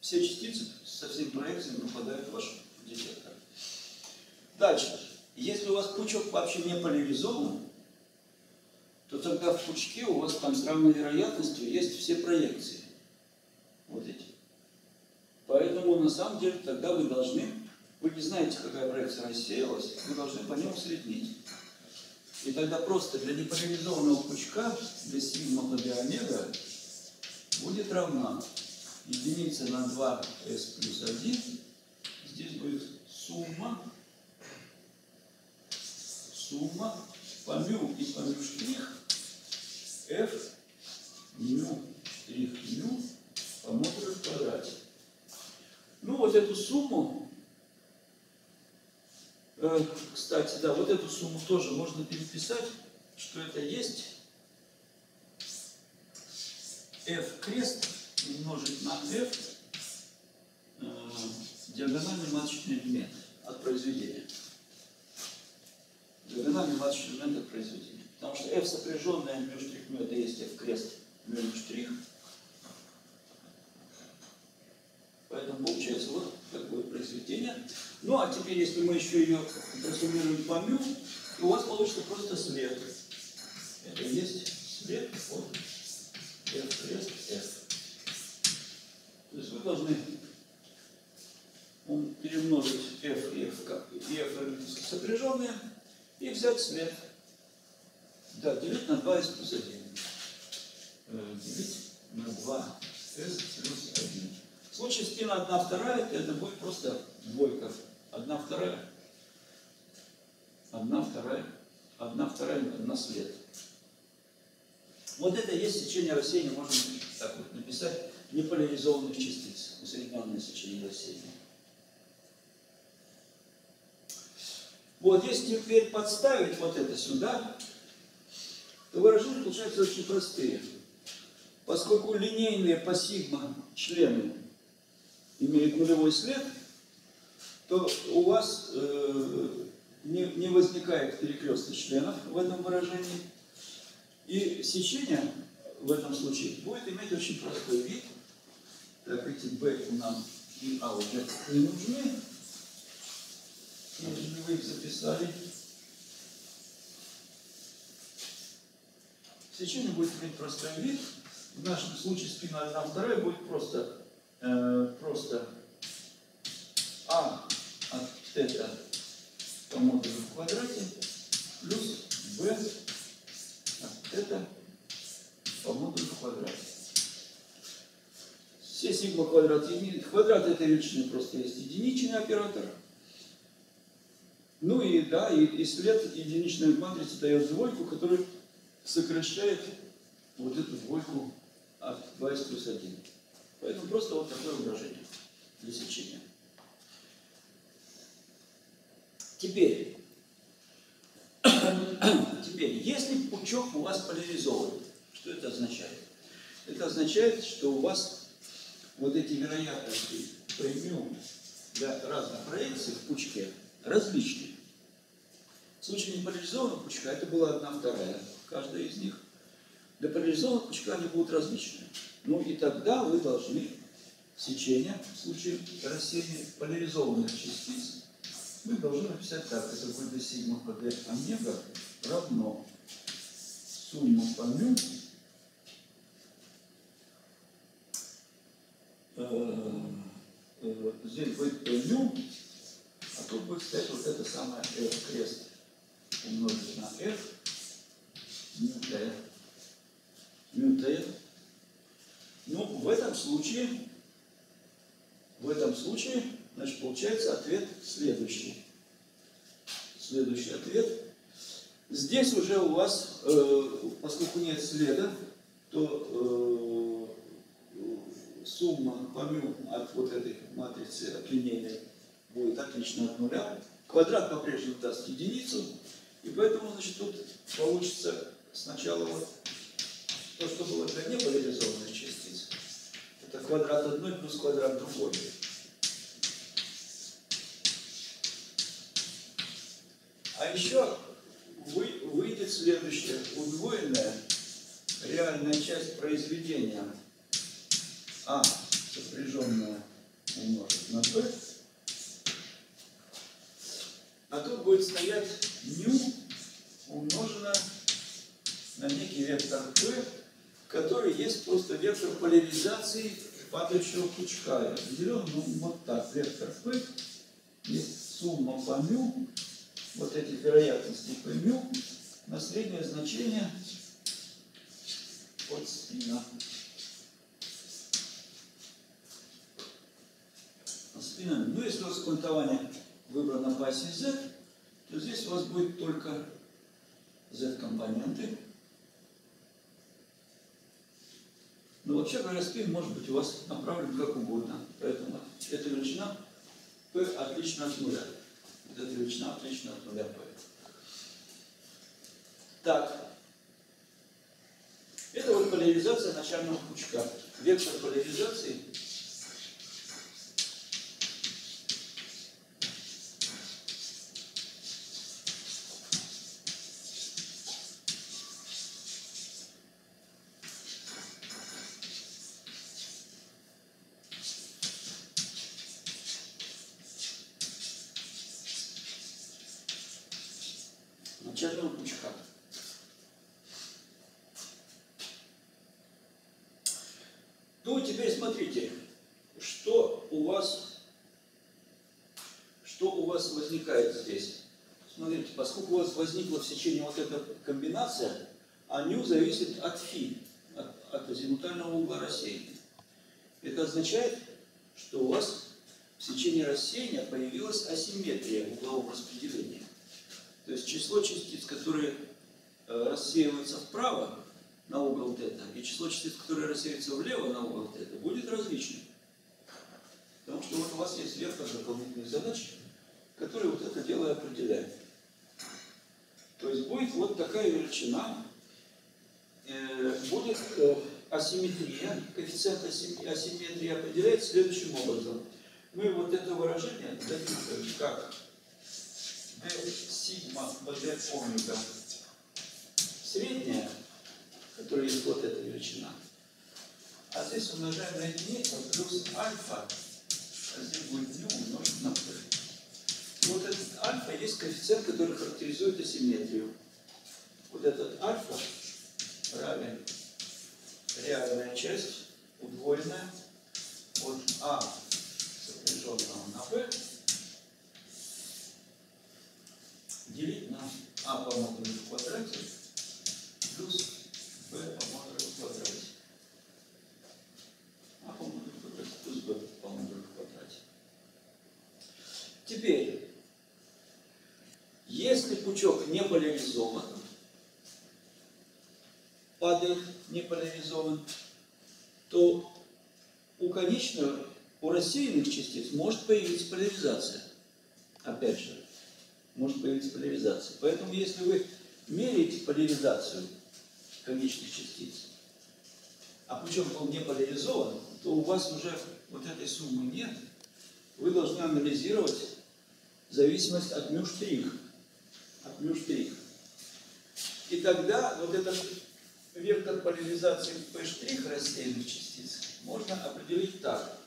все частицы со всеми проекциями попадают в ваш детектор. Дальше. Если у вас пучок вообще не поляризован, то тогда в пучке у вас там с равной вероятностью есть все проекции. Вот эти. Поэтому на самом деле тогда вы должны, вы не знаете, какая проекция рассеялась, вы должны по нему усреднить. И тогда просто для неполяризованного пучка для сигма по омега будет равна единица на 2s плюс 1. Здесь будет сумма, сумма по мю и по штрих f мю штрих мю по модулю в квадрате. Ну, вот эту сумму, э, кстати, да, вот эту сумму тоже можно переписать, что это есть f крест умножить на f э, диагональный маточный элемент от произведения. Диагональный маточный элемент от произведения. Потому что f сопряженная мю штрих мю, это есть f крест мю штрих. Поэтому получается вот такое произведение. Ну а теперь, если мы еще ее просуммируем по мю, то у вас получится просто след. Это есть след от f крест f. То есть вы должны перемножить f и f, как, f сопряженные и взять след. Да, делить на 2s плюс 1. Делить на 2s плюс 1. В случае спина 1 вторая, это будет просто двойка. 1 вторая, 1 вторая, 1 вторая, 1 след. Вот это есть сечение рассеяния, можно так вот написать, неполяризованных частиц, усредненное сечение рассеяния. Вот если теперь подставить вот это сюда, то выражения получаются очень простые. Поскольку линейные по сигма члены имеют нулевой след, то у вас э, не, не возникает перекрестных членов в этом выражении. И сечение в этом случае будет иметь очень простой вид. Так, эти b нам и а уже не нужны. Если вы их записали. Сечение будет иметь простой вид. В нашем случае спина 1 2 будет просто э, просто а от θ по модулю в квадрате плюс b от θ по модулю в квадрате. Все сигма квадрат единиц. Квадрат это величина просто есть единичный оператор. Ну и да, и, и след единичной матрицы дает двойку, которая сокращает вот эту двойку от 2s плюс 1. Поэтому просто вот такое выражение для сечения. Теперь, (coughs) теперь, если пучок у вас поляризован, что это означает? Это означает, что у вас вот эти вероятности премиум для разных проекций в пучке различны. В случае неполяризованного пучка это была одна вторая, каждая из них. Для поляризованного пучка они будут различны. Ну и тогда вы должны сечение, в случае рассеяния поляризованных частиц, вы должны написать так, это будет d сигма по d омега равно сумма по мю здесь будет мю, а тут будет стоять вот это самое крест умножить на f мю t мю t ну, в этом случае, в этом случае, значит, получается ответ следующий. Следующий ответ. Здесь уже у вас, э, поскольку нет следа, то э, сумма помимо от вот этой матрицы, от линейной, будет отлично от нуля. Квадрат по-прежнему даст единицу, и поэтому, значит, тут получится сначала вот то, что было для неполяризованных частиц, это квадрат одной плюс квадрат другой. А еще вы, выйдет следующее, удвоенная реальная часть произведения. А сопряженная умножить на b, а тут будет стоять ню вектор p, который есть просто вектор поляризации падающего пучка. Определен ну, вот так. Вектор p есть сумма по μ, вот эти вероятности по μ, на среднее значение от спина. Спина. Ну, если у вас квантование выбрано по оси z, то здесь у вас будет только z-компоненты. Но вообще говоря, спин может быть у вас направлен как угодно. Поэтому эта величина p отлично от нуля. Эта величина отлично от нуля p. Так. Это вот поляризация начального пучка. Вектор поляризации начального пучка. Ну, теперь смотрите, что у вас, что у вас возникает здесь. Смотрите, поскольку у вас возникла в сечении вот эта комбинация, а ню зависит от фи, от, от азимутального угла рассеяния. Это означает, что у вас в сечении рассеяния появилась асимметрия углового распределения. То есть число частиц, которые э, рассеиваются вправо на угол θ, и число частиц, которые рассеиваются влево на угол θ, будет различным. Потому что вот у вас есть вектор дополнительных задач, который вот это дело определяет. То есть будет вот такая величина, будет э, асимметрия, коэффициент асимметрии определяется следующим образом. Мы вот это выражение дадим как d сигма bd омега средняя, которая есть вот эта величина, а здесь умножаем на единицу плюс альфа, а здесь будет nu умножить на p. Вот этот альфа есть коэффициент, который характеризует асимметрию. Вот этот альфа равен реальная часть, удвоенная от а сопряженного на b делить на а по модулю в квадрате плюс b по модулю в квадрате. А по модулю в квадрате плюс b по модулю в квадрате. Теперь, если пучок не поляризован, падает не поляризован, то у конечного, у рассеянных частиц может появиться поляризация. Опять же, может появиться поляризация. Поэтому если вы меряете поляризацию конечных частиц, а пучок был не поляризован, то у вас уже вот этой суммы нет. Вы должны анализировать зависимость от μ'. От μ'. И тогда вот этот вектор поляризации P' рассеянных частиц можно определить так.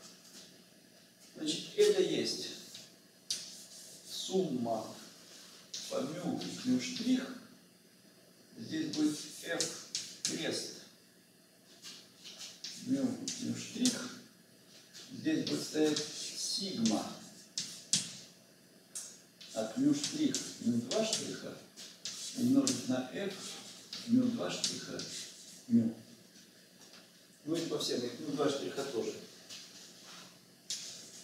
Значит, это есть сумма по мю, мю штрих, здесь будет f крест, мю штрих, здесь будет стоять сигма от мю штрих, мю 2 штриха умножить на f, мю 2 штриха, мю. Ну и по всем, мю 2 штриха тоже.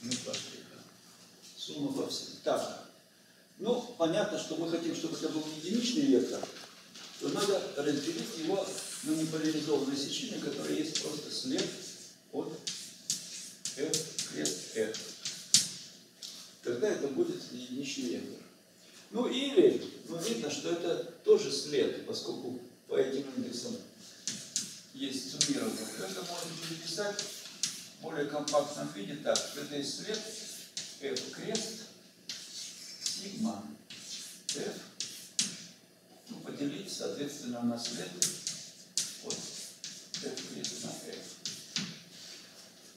Мю 2 штриха. Сумма по всем. Так. Ну, понятно, что мы хотим, чтобы это был единичный вектор, то надо разделить его на неполяризованное сечение, которое есть просто след от f крест f. Тогда это будет единичный вектор. Ну или, ну видно, что это тоже след, поскольку по этим индексам есть суммирование. Это можно переписать в более компактном виде. Так, это след F крест сигма F ну, поделить, соответственно, на след вот. F крест на F.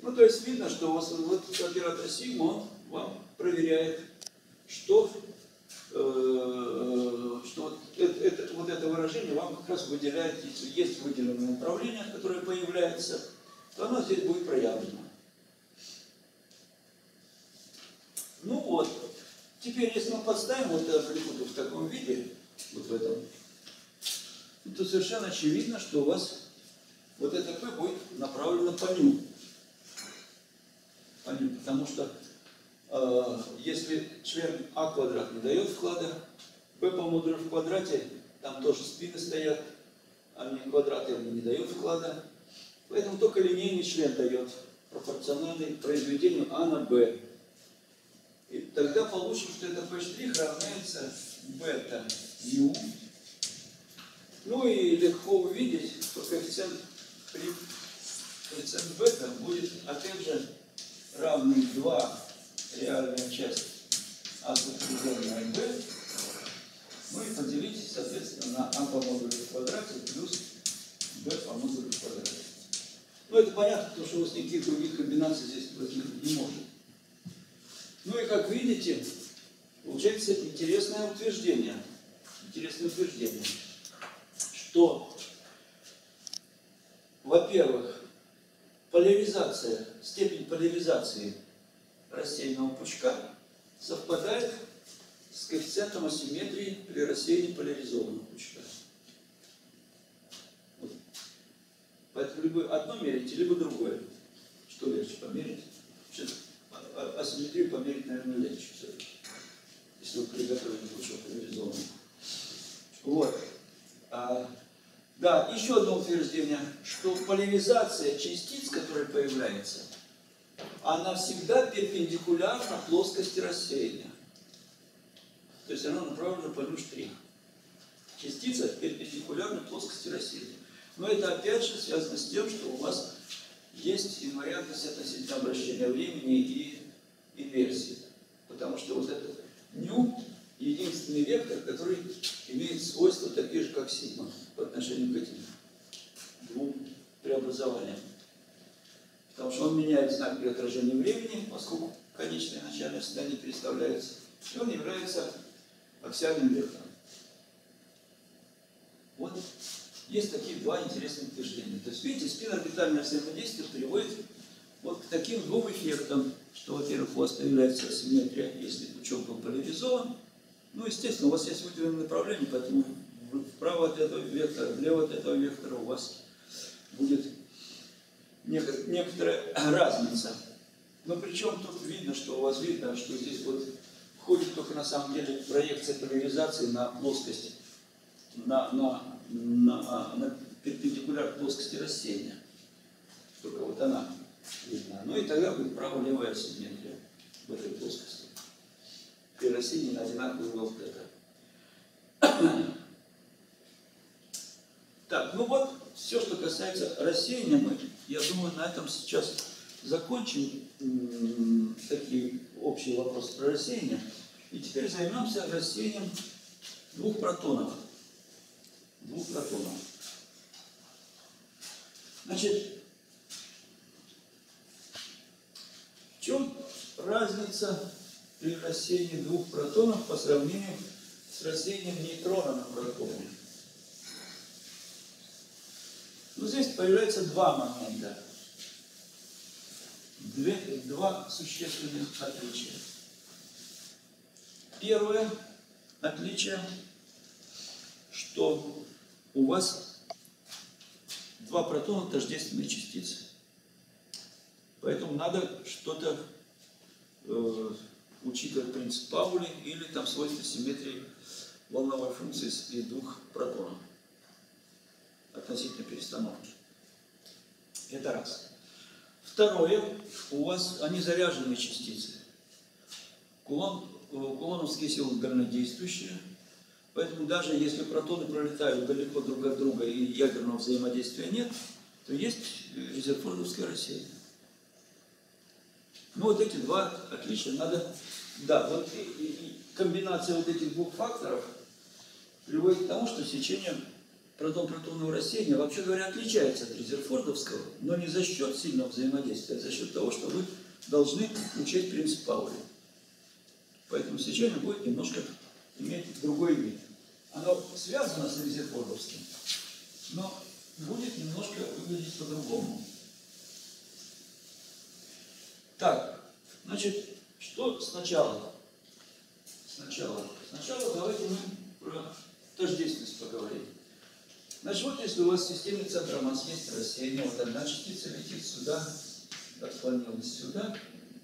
Ну, то есть видно, что у вас вот оператор сигма вам проверяет, что, э, что это, это, вот это выражение вам как раз выделяет, если есть выделенное направление, которое появляется, то оно здесь будет проявлено. Ну вот, теперь если мы подставим вот эту амплитуду в таком виде, вот в этом, то совершенно очевидно, что у вас вот это P будет направлено по ню. По ню, потому что э, если член А квадрат не дает вклада, По модулю в квадрате, там тоже спины стоят, они квадраты ему не дают вклада, поэтому только линейный член дает пропорциональный произведению А на Б. И тогда получим, что это P' равняется бета U. Ну и легко увидеть, что коэффициент, коэффициент бета будет опять же равный 2 реальная часть А сопряженная B. Ну и поделить, соответственно, на А по модулю в квадрате плюс B по модулю в квадрате. Ну это понятно, потому что у вас никаких других комбинаций здесь возникнуть не может. Ну и как видите, получается интересное утверждение. Интересное утверждение, что, во-первых, поляризация, степень поляризации рассеянного пучка совпадает с коэффициентом асимметрии при рассеянии поляризованного пучка. Вот. Поэтому либо одно мерите, либо другое. Что легче померить? Сейчас асимметрию померить, наверное, легче все-таки. Если вы приготовили пучок поляризованный. Вот. А, да, еще одно утверждение, что поляризация частиц, которая появляется, она всегда перпендикулярна плоскости рассеяния. То есть она направлена по ню штрих. Частица перпендикулярна плоскости рассеяния. Но это опять же связано с тем, что у вас есть инвариантность относительно обращения времени и инверсии. Потому что вот этот ню единственный вектор, который имеет свойства такие же, как сигма по отношению к этим двум преобразованиям. Потому что он меняет знак при отражении времени, поскольку конечное начальное состояние переставляется, и он является аксиальным вектором. Вот есть такие два интересных утверждения. То есть, видите, спинорбитальное взаимодействие приводит вот к таким двум эффектам, что, во-первых, у вас появляется асимметрия, если пучок был поляризован, ну, естественно, у вас есть выделенное направление, поэтому вправо от этого вектора, влево от этого вектора у вас будет некоторая разница. Но причем тут видно, что у вас видно, что здесь вот входит только на самом деле проекция поляризации на плоскость, на, на, на, на перпендикуляр плоскости рассеяния. Только вот она видна. Ну и тогда будет право-левая асимметрия в этой плоскости. При рассеянии на одинаковый угол θ. Так, ну вот, все, что касается рассеяния, мы, я думаю, на этом сейчас закончим такие общие вопросы про рассеяние. И теперь займемся рассеянием двух протонов. Двух протонов. Значит, в чем разница при рассеянии двух протонов по сравнению с рассеянием нейтрона на протоне? Ну, здесь появляется два момента. Две, два существенных отличия. Первое отличие, что у вас два протона тождественные частицы. Поэтому надо что-то э, учитывать принцип Паули или там свойства симметрии волновой функции из двух протонов относительно перестановки. Это раз. Второе, у вас они заряженные частицы. Кулон, э, кулоновские силы действующие, поэтому даже если протоны пролетают далеко друг от друга и ядерного взаимодействия нет, то есть резерфордовское рассеяние. Ну вот эти два отличия надо... Да, вот и- и комбинация вот этих двух факторов приводит к тому, что сечение протон-протонного рассеяния, вообще говоря, отличается от резерфордовского, но не за счет сильного взаимодействия, а за счет того, что вы должны учесть принцип Пауля. Поэтому сечение будет немножко иметь другой вид. Оно связано с резерфордовским, но будет немножко выглядеть по-другому. Так, значит, что сначала? Сначала. Сначала давайте мы про тождественность поговорим. Значит, вот если у вас в системе центра масс есть рассеяние, вот одна частица летит сюда, отклонилась сюда,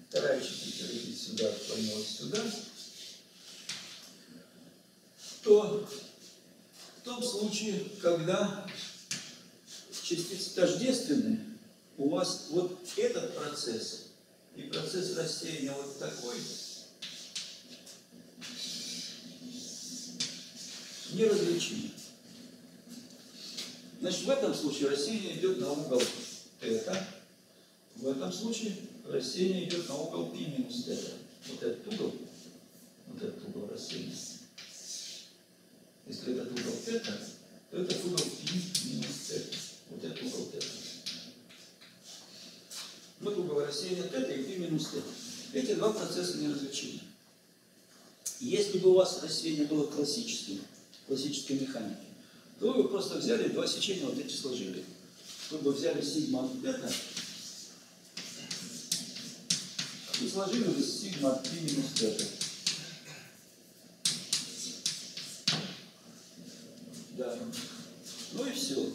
вторая частица летит сюда, отклонилась сюда, то в том случае, когда частицы тождественны, у вас вот этот процесс и процесс рассеяния вот такой. Неразличимы. Значит, в этом случае рассеяние идет на угол θ. В этом случае рассеяние идет на угол π минус θ. Вот этот угол, вот этот угол рассеяния. Если этот угол θ, то этот угол π минус θ. Вот этот угол θ. Вот угол рассеяния θ и π минус θ. Эти два процесса неразличимы. Если бы у вас рассеяние было классическим, классической механики, то вы бы просто взяли два сечения, вот эти сложили. Вы бы взяли сигма от бета и сложили бы сигма от пи минус бета. Да. Ну и все.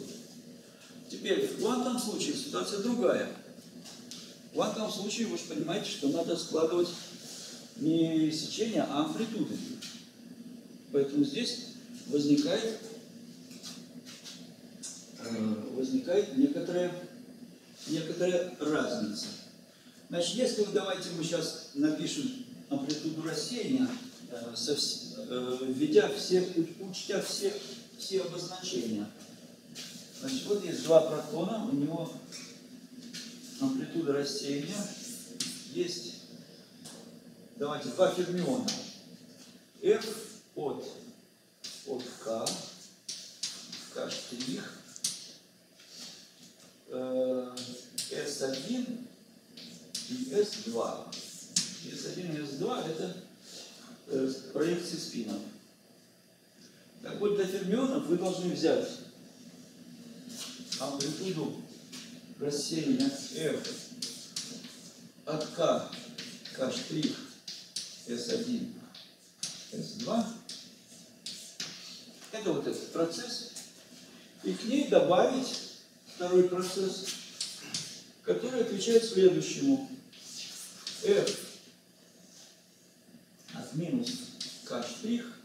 Теперь в квантовом случае ситуация другая. В квантовом случае вы же понимаете, что надо складывать не сечения, а амплитуды. Поэтому здесь возникает, возникает некоторая, некоторая разница. Значит, если давайте мы сейчас напишем амплитуду рассеяния, э, э, введя все, учтя все, все обозначения. Значит, вот есть два протона, у него амплитуда рассеяния, есть, давайте, два фермиона. F от, от K, K штрих, э, S1 и S2. S1 и S2 это э, проекции спинов. Так вот, для фермионов вы должны взять амплитуду рассеяния F от K штрих, S1, S2. Это вот этот процесс. И к ней добавить второй процесс, который отвечает следующему. F от минус K штрих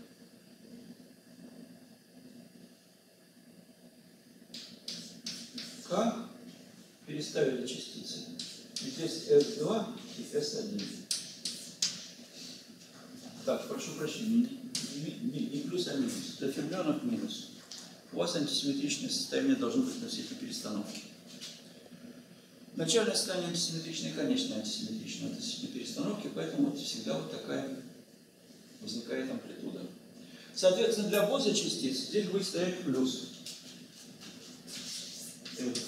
К переставили частицы. И здесь S2 и S1. Так, прошу прощения, не, не- не плюс, а минус. Для фермионов минус. У вас антисимметричное состояние должно быть относительно перестановки. Начальное состояние антисимметричное, конечное антисимметричное относительно перестановки, поэтому вот всегда вот такая возникает амплитуда. Соответственно, для боза частиц здесь будет стоять плюс. F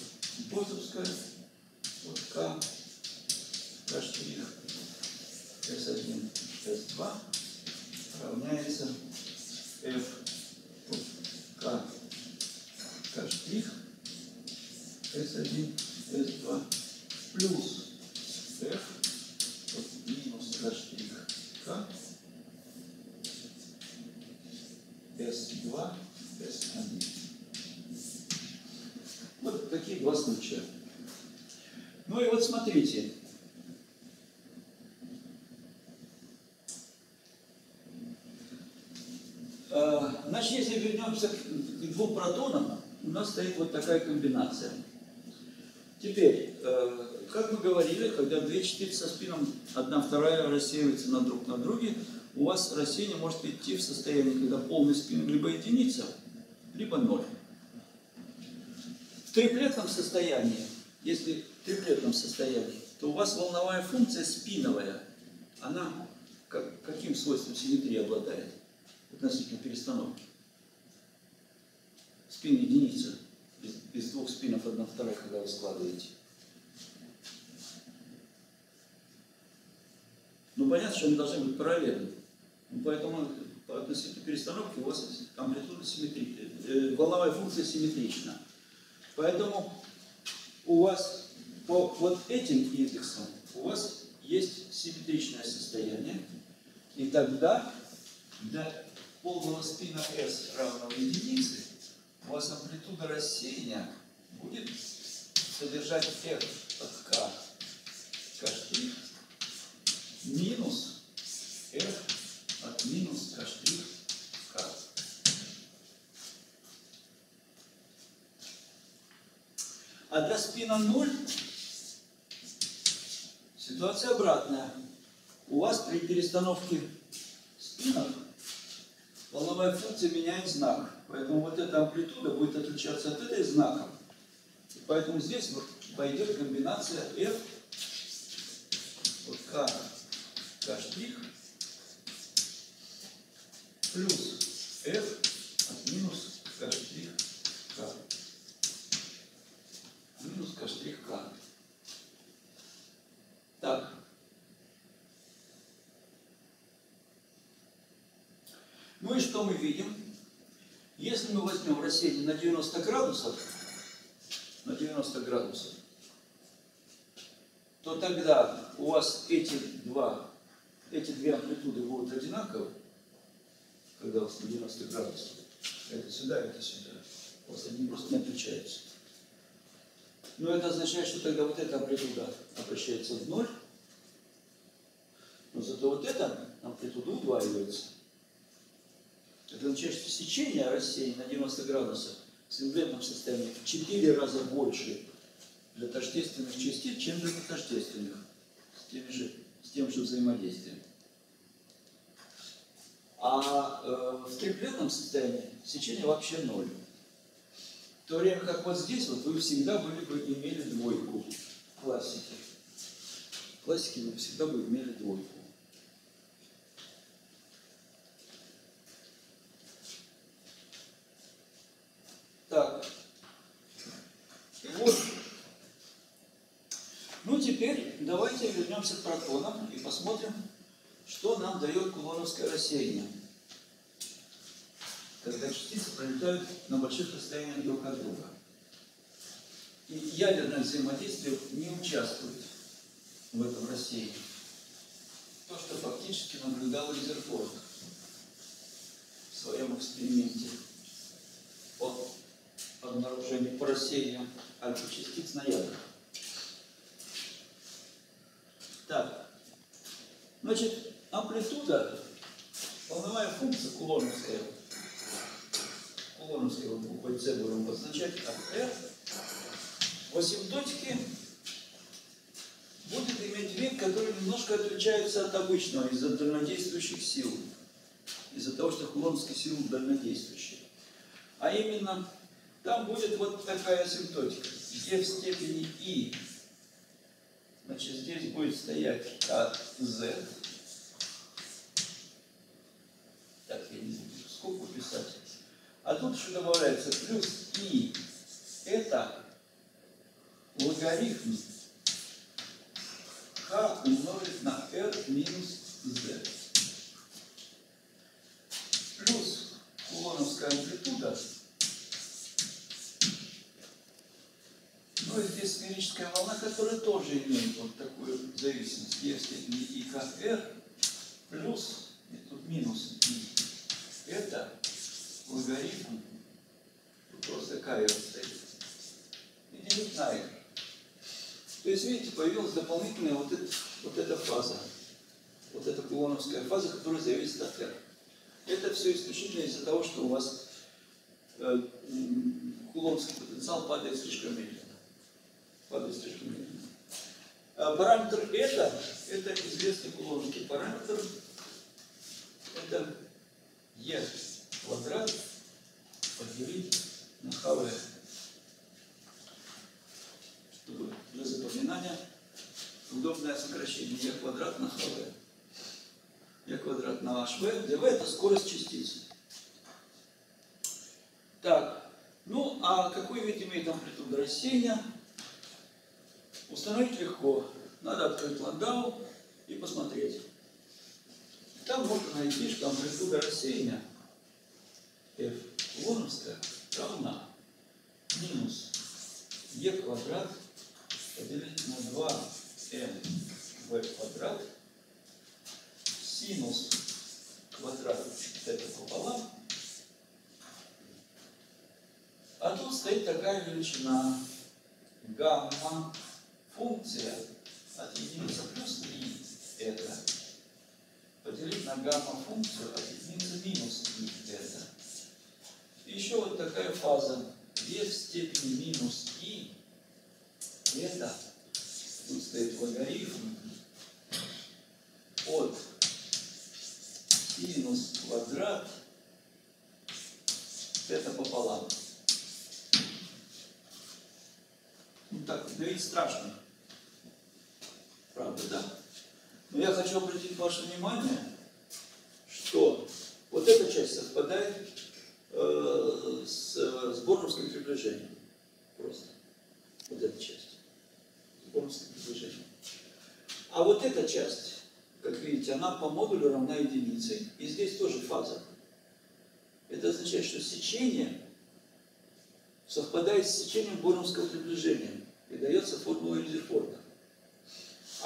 бозовская, вот К, К штрих, S1, S2 равняется F вот К, Штрих, S1, S2 плюс F минус штрих, К, S2, S1. Вот такие два случая. Ну и вот смотрите. Э, Значит, если вернемся к двум протонам, у нас стоит вот такая комбинация. Теперь, э, как мы говорили, когда две частицы со спином, одна вторая рассеиваются на друг на друге, у вас рассеяние может идти в состоянии, когда полный спин либо единица, либо ноль. В триплетном состоянии, если в триплетном состоянии, то у вас волновая функция спиновая, она как- каким свойством симметрии обладает относительно перестановки? Спин единица. Из, из двух спинов одна вторая, когда вы складываете. Ну, понятно, что они должны быть параллельны. Ну, поэтому по относительно перестановки у вас амплитуда симметрична, э, волновая функция симметрична. Поэтому у вас по вот этим индексам у вас есть симметричное состояние, и тогда для полного спина S равного единице у вас амплитуда рассеяния будет содержать f от k, k' минус f от минус k' k. А для спина 0 ситуация обратная. У вас при перестановке спинов волновая функция меняет знак. Поэтому вот эта амплитуда будет отличаться от этой знаком. И поэтому здесь вот пойдет комбинация f от k, k плюс f от минус k. Минус k штрих k. Так. И что мы видим? Если мы возьмем рассеяние на 90 градусов, на 90 градусов, то тогда у вас эти два, эти две амплитуды будут одинаковы, когда у вас на 90 градусов. Это сюда, это сюда. У вас они просто не отличаются. Но это означает, что тогда вот эта амплитуда обращается в ноль, но зато вот эта амплитуда удваивается. Это означает, что сечение рассеяния на 90 градусов в сингулярном состоянии в 4 раза больше для тождественных частиц, чем для нетождественных, с, теми же, с тем же взаимодействием. А э, в триплетном состоянии сечение вообще ноль. В то время как вот здесь вот вы всегда были бы имели двойку в классике. В классике вы всегда бы имели двойку. Так. Вот. Ну, теперь давайте вернемся к протонам и посмотрим, что нам дает кулоновское рассеяние. Когда частицы пролетают на больших расстояниях друг от друга. И ядерное взаимодействие не участвует в этом рассеянии. То, что фактически наблюдал Резерфорд в своем эксперименте по обнаружению по рассеянию альфа-частиц на ядрах. Так, значит, амплитуда, волновая функция кулоновская, кулоновская вот буквой С будем обозначать как R, в асимптотике будет иметь вид, который немножко отличается от обычного из-за дальнодействующих сил, из-за того, что кулоновские силы дальнодействующие. А именно, там будет вот такая асимптотика. Е в степени И. Значит, здесь будет стоять Z. Так, я не буду скобку писать. А тут еще добавляется плюс И. Это логарифм К умножить на R минус Z. Плюс кулоновская амплитуда И здесь сферическая волна, которая тоже имеет вот такую зависимость. Е в степени и как r плюс, и тут минус. Это логарифм, просто r стоит. И делить на r. То есть, видите, появилась дополнительная вот, эта, вот эта фаза. Вот эта кулоновская фаза, которая зависит от r. Это все исключительно из-за того, что у вас э, м, кулоновский потенциал падает слишком медленно падает слишком медленно. А параметр это, это известный кулоновский параметр, это e квадрат поделить на хв. Чтобы для запоминания сокращение e квадрат на hv. e квадрат на hv, где v это скорость частицы. Так, ну а какой вид имеет амплитуда рассеяния? Установить легко. Надо открыть ландау и посмотреть. Там можно найти, что амплитуда рассеяния f лоновская равна минус e квадрат поделить на 2m v квадрат синус квадрат это пополам. А тут стоит такая величина гамма функция от единицы плюс 3 это поделить на гамма функцию от единицы минус 3 это. И еще вот такая фаза e в степени минус i это тут стоит логарифм от синус квадрат это пополам. Ну так, на вид страшно. Правда, да? Но я хочу обратить ваше внимание, что вот эта часть совпадает э, с, с Борновским приближением. Просто. Вот эта часть. С Борновским приближением. А вот эта часть, как видите, она по модулю равна единице. И здесь тоже фаза. Это означает, что сечение совпадает с сечением Борновского приближения. И дается формула Резерфорда.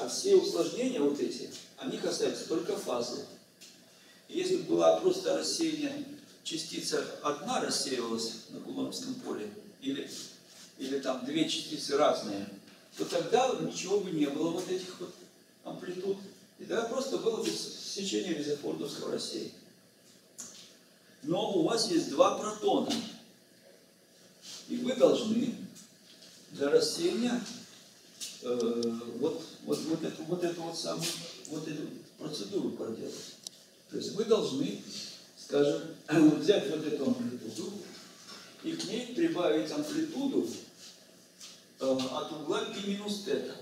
А все усложнения вот эти, они касаются только фазы. Если бы было просто рассеяние, частица одна рассеивалась на Кулоновском поле, или, или там две частицы разные, то тогда ничего бы не было вот этих вот амплитуд. И тогда просто было бы сечение резерфордовского рассеяния. Но у вас есть два протона. И вы должны для рассеяния э, вот, вот, вот, эту, вот эту вот самую вот эту процедуру проделать. То есть вы должны, скажем, взять вот эту амплитуду и к ней прибавить амплитуду э, от угла π минус тета.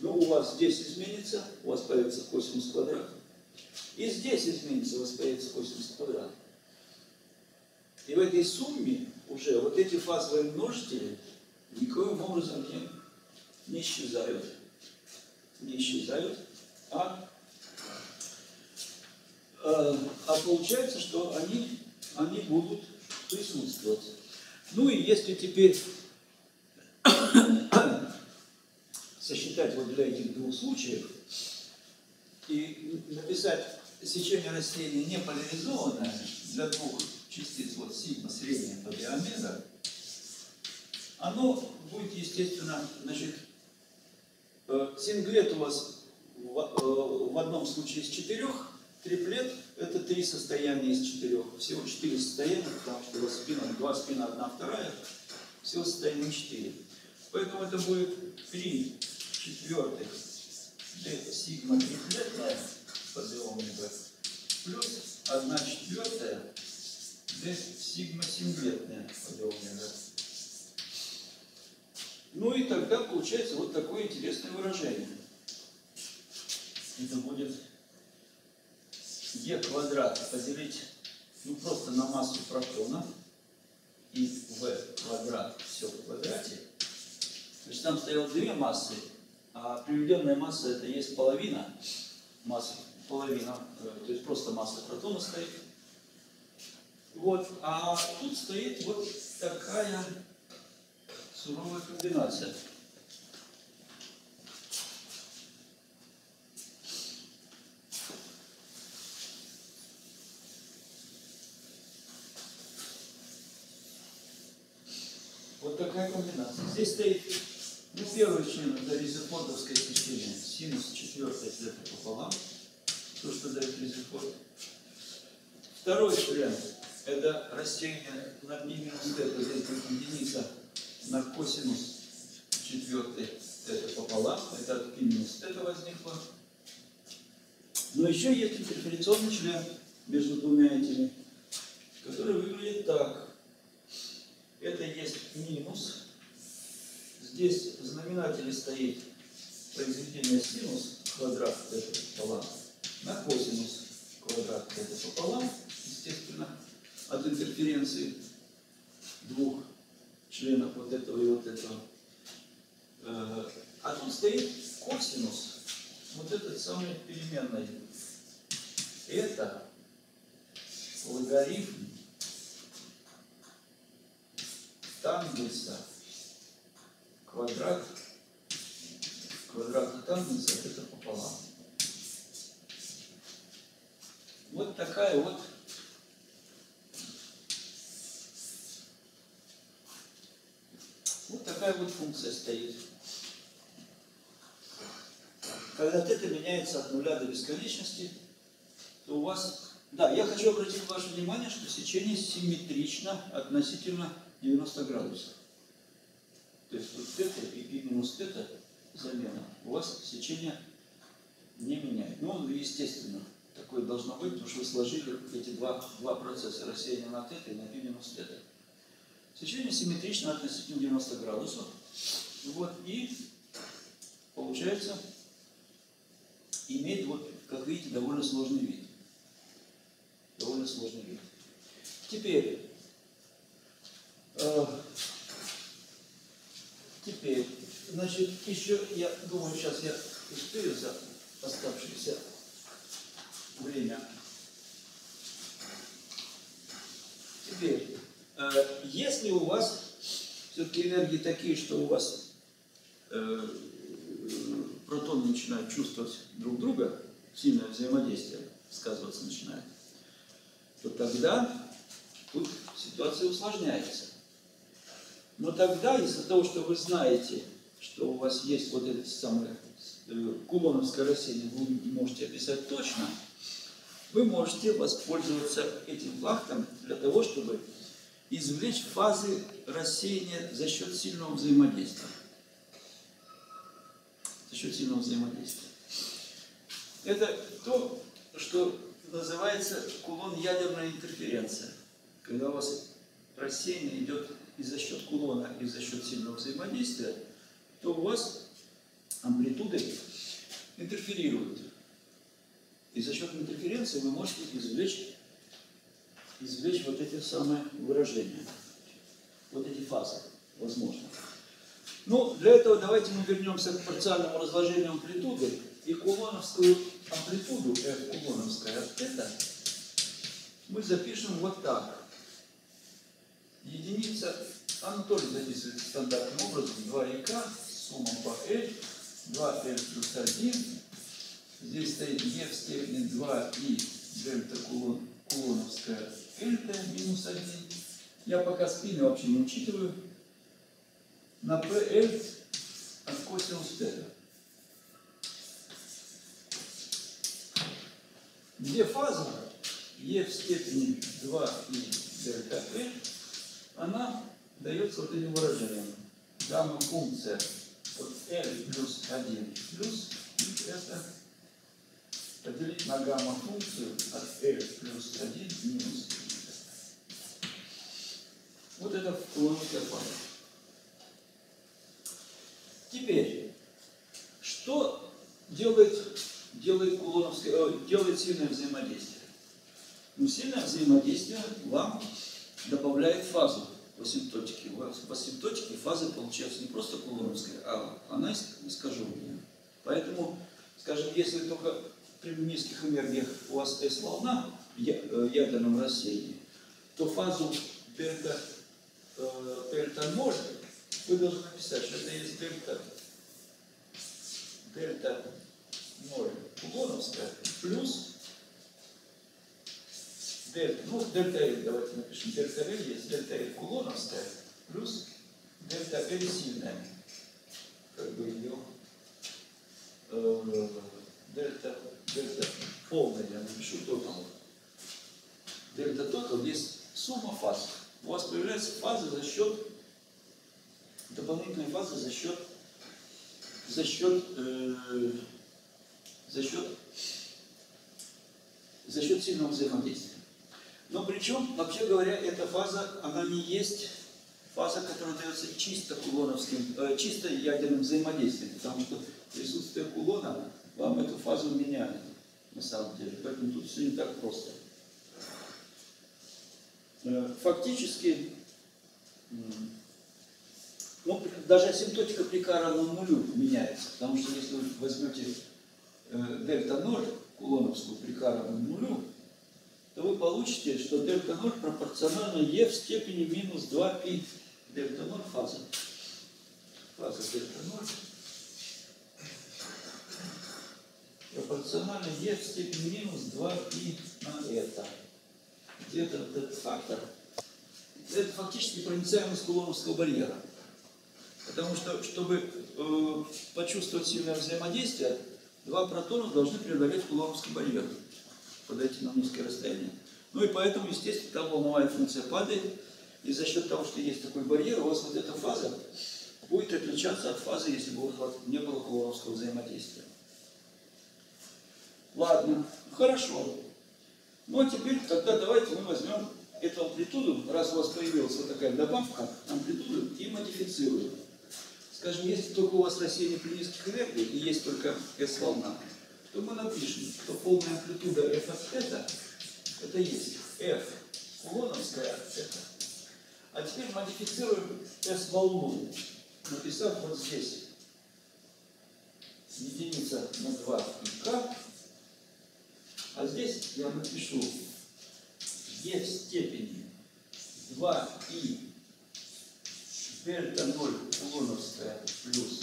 Ну, у вас здесь изменится, у вас появится косинус квадрат. И здесь изменится, у вас появится косинус квадрат. И в этой сумме уже вот эти фазовые множители никоим образом не, не исчезают. Не исчезают, а, а, а получается, что они, они будут присутствовать. Ну и если теперь (coughs) сосчитать вот для этих двух случаев и написать сечение растения не поляризованное для двух частиц, вот сигма средняя по диаметру, оно будет, естественно, значит, синглет у вас в, э, в одном случае из четырех, триплет – это три состояния из четырех. Всего четыре состояния, потому что у вас спина, два спина, одна, вторая, всего состояния четыре. Поэтому это будет три четвертых дельта сигма триплетная по омега плюс одна четвертая Здесь сигма синглетная подъемная. Ну и тогда получается вот такое интересное выражение. Это будет e квадрат поделить ну, просто на массу протона и v квадрат все в квадрате. То есть там стояло две массы, а приведенная масса это есть половина массы, половина, э, то есть просто масса протона стоит. Вот, а тут стоит вот такая суровая комбинация. Вот такая комбинация. Здесь стоит, ну, первый член, это резерфордовское сечение, синус четвертой это пополам, то, что дает резерфорд. Второй член это рассеяние на ми минус тета, здесь будет единица на косинус четвертой тета пополам, это от пи минус тета возникло. Но еще есть интерференционный член между двумя этими, который выглядит так. Это есть минус. Здесь в знаменателе стоит произведение синус квадрат это пополам на косинус квадрат это пополам, естественно, от интерференции двух членов вот этого и вот этого. Э, а тут стоит косинус вот этот самый переменной. Это логарифм тангенса квадрат квадрата тангенса это пополам. Вот такая вот вот такая вот функция стоит. Когда θ меняется от нуля до бесконечности, то у вас... Да, я хочу обратить ваше внимание, что сечение симметрично относительно 90 градусов. То есть вот θ и π минус θ замена. У вас сечение не меняет. Ну, естественно, такое должно быть, потому что вы сложили эти два, два процесса, рассеяние на θ и на π минус θ. Сечение симметрично относительно 90 градусов. Вот, и получается имеет, вот, как видите, довольно сложный вид. Довольно сложный вид. Теперь, э, теперь, значит, еще, я думаю, сейчас я успею за оставшееся время. Теперь, если у вас все-таки энергии такие, что у вас э, протоны начинают чувствовать друг друга, сильное взаимодействие сказываться начинает, то тогда тут ситуация усложняется. Но тогда из-за того, что вы знаете, что у вас есть вот это самое э, кулоновское рассеяние, вы можете описать точно, вы можете воспользоваться этим фактом для того, чтобы извлечь фазы рассеяния за счет сильного взаимодействия за счет сильного взаимодействия. Это то, что называется кулон ядерная интерференция. Когда у вас рассеяние идет и за счет кулона, и за счет сильного взаимодействия, то у вас амплитуды интерферируют. И за счет интерференции вы можете извлечь, извлечь вот эти самые выражения, вот эти фазы, возможно. Ну, для этого давайте мы вернемся к парциальному разложению амплитуды и кулоновскую амплитуду, f кулоновская от это, мы запишем вот так. Единица, она тоже записывается стандартным образом, 2ик, сумма по L, 2L плюс 1, здесь стоит e в степени 2и дельта кулон, кулоновская L минус 1. Я пока спины вообще не учитываю, на PL от косинус θ. Где фаза e в степени 2 и дельта L, она дается вот этим выражением. Гамма функция от L плюс 1 плюс это поделить на гамма функцию от L плюс 1 минус Вот это кулоновская фаза. Теперь, что делает, делает, кулоновское, э, делает сильное взаимодействие? Ну, сильное взаимодействие вам добавляет фазу в асимптотике. В асимптотике фаза получается не просто кулоновская, а она искаженная. Поэтому, скажем, если только при низких энергиях у вас S-волна в э, ядерном рассеянии, то фазу дельта, э, дельта 0 вы должны написать, что это есть дельта, дельта 0 кулоновская плюс дельта, ну дельта L давайте напишем, дельта L есть дельта L кулоновская плюс дельта L сильная, как бы ее э, дельта, дельта полная, я напишу тотал. Дельта тотал есть сумма фаз. У вас появляется фаза за счет дополнительной фазы за счет за счет э, за счет за счет сильного взаимодействия. Но причем, вообще говоря, эта фаза, она не есть фаза, которая дается чисто кулоновским, э, чисто ядерным взаимодействием, потому что присутствие кулона вам эту фазу меняет, на самом деле. Поэтому тут все не так просто. Э, фактически, ну, даже асимптотика пика равна нулю меняется, потому что если вы возьмете э, дельта 0, кулоновскую пика равна нулю, то вы получите, что дельта 0 пропорциональна e в степени минус 2π дельта 0 фаза. Фаза дельта 0 пропорциональна e в степени минус 2π на это. Где то этот фактор? Это фактически проницаемость кулоновского барьера. Потому что, чтобы э, почувствовать сильное взаимодействие, два протона должны преодолеть кулоновский барьер, подойти на низкое расстояние. Ну и поэтому, естественно, там волновая функция падает, и за счет того, что есть такой барьер, у вас вот эта фаза будет отличаться от фазы, если бы у вас не было кулоновского взаимодействия. Ладно, хорошо. Ну а теперь тогда давайте мы возьмем эту амплитуду, раз у вас появилась вот такая добавка, амплитуду и модифицируем. Скажем, если только у вас рассеяние при низких энергиях и есть только S-волна, то мы напишем, что полная амплитуда f от θ это есть f кулоновская от θ. А теперь модифицируем S-волну, написав вот здесь единица на 2 и k, а здесь я напишу e в степени 2i дельта 0 кулоновская плюс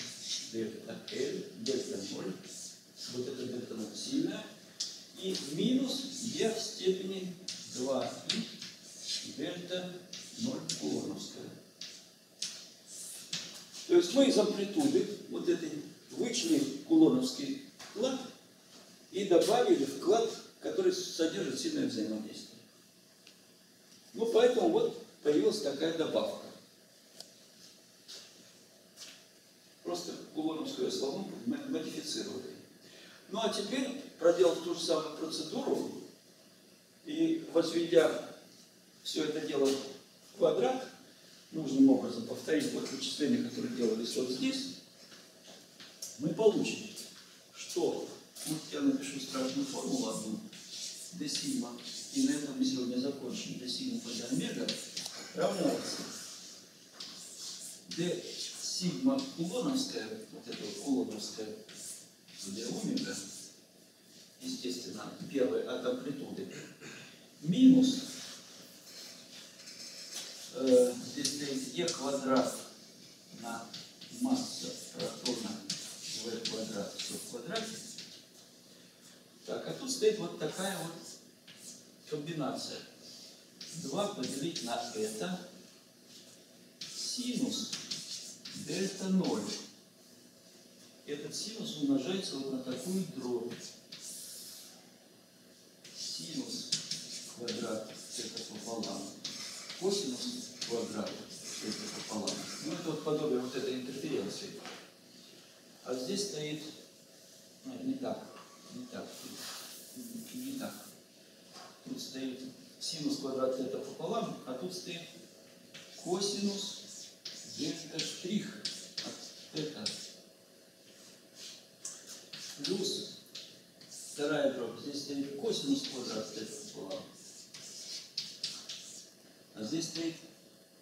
дельта L, дельта 0, вот это дельта 0 сильная, и минус e в степени 2i дельта 0 кулоновская. То есть мы из амплитуды вот этой вычли кулоновский вклад и добавили вклад, который содержит сильное взаимодействие. Ну, поэтому вот появилась такая добавка. Просто кулоновскую слону модифицировали. Ну, а теперь, проделав ту же самую процедуру и возведя все это дело в квадрат, нужным образом повторить вот вычисления, которые делались вот здесь, мы получим, что, вот я напишу страшную формулу одну, d сигма, и на этом мы сегодня закончим, d сигма по омега равняется. D сигма кулоновская, вот эта вот кулоновская d омега, естественно, первой от амплитуды, минус э, здесь стоит e квадрат на масса протона v квадрат. В квадрате. Так, а тут стоит вот такая вот комбинация. 2 поделить на это синус дельта 0. Этот синус умножается вот на такую дробь. Синус квадрат это пополам. Косинус квадрат это пополам. Ну, это вот подобие вот этой интерференции. А здесь стоит, ну, не так, не так, не так. Тут стоит синус квадрат это пополам, а тут стоит косинус дельта штрих от это плюс вторая дробь. Здесь стоит косинус квадрат это пополам. А здесь стоит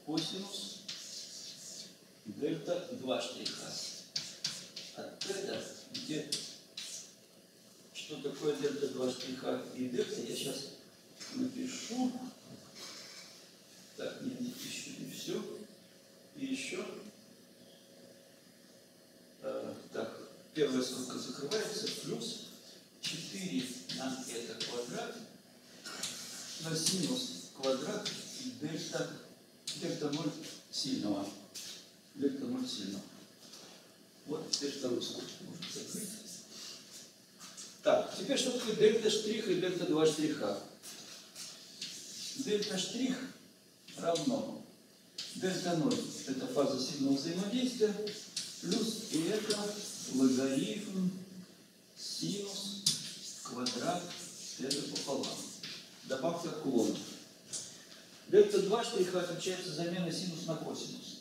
косинус дельта 2 штриха. От это, где что такое дельта 2 штриха и дельта, я сейчас напишу. Так, нет, еще не все. И еще. Э, так, первая скобка закрывается, плюс 4 на это квадрат на синус квадрат дельта, дельта 0 сильного. Дельта 0 сильного. Вот теперь вторую скобку можно закрыть. Так, теперь что такое дельта штрих и дельта 2 штриха? Дельта штрих равно дельта 0 – это фаза сильного взаимодействия, плюс и это логарифм синус квадрат это пополам. Добавка кулона. Дельта 2 штриха отличается заменой синус на косинус.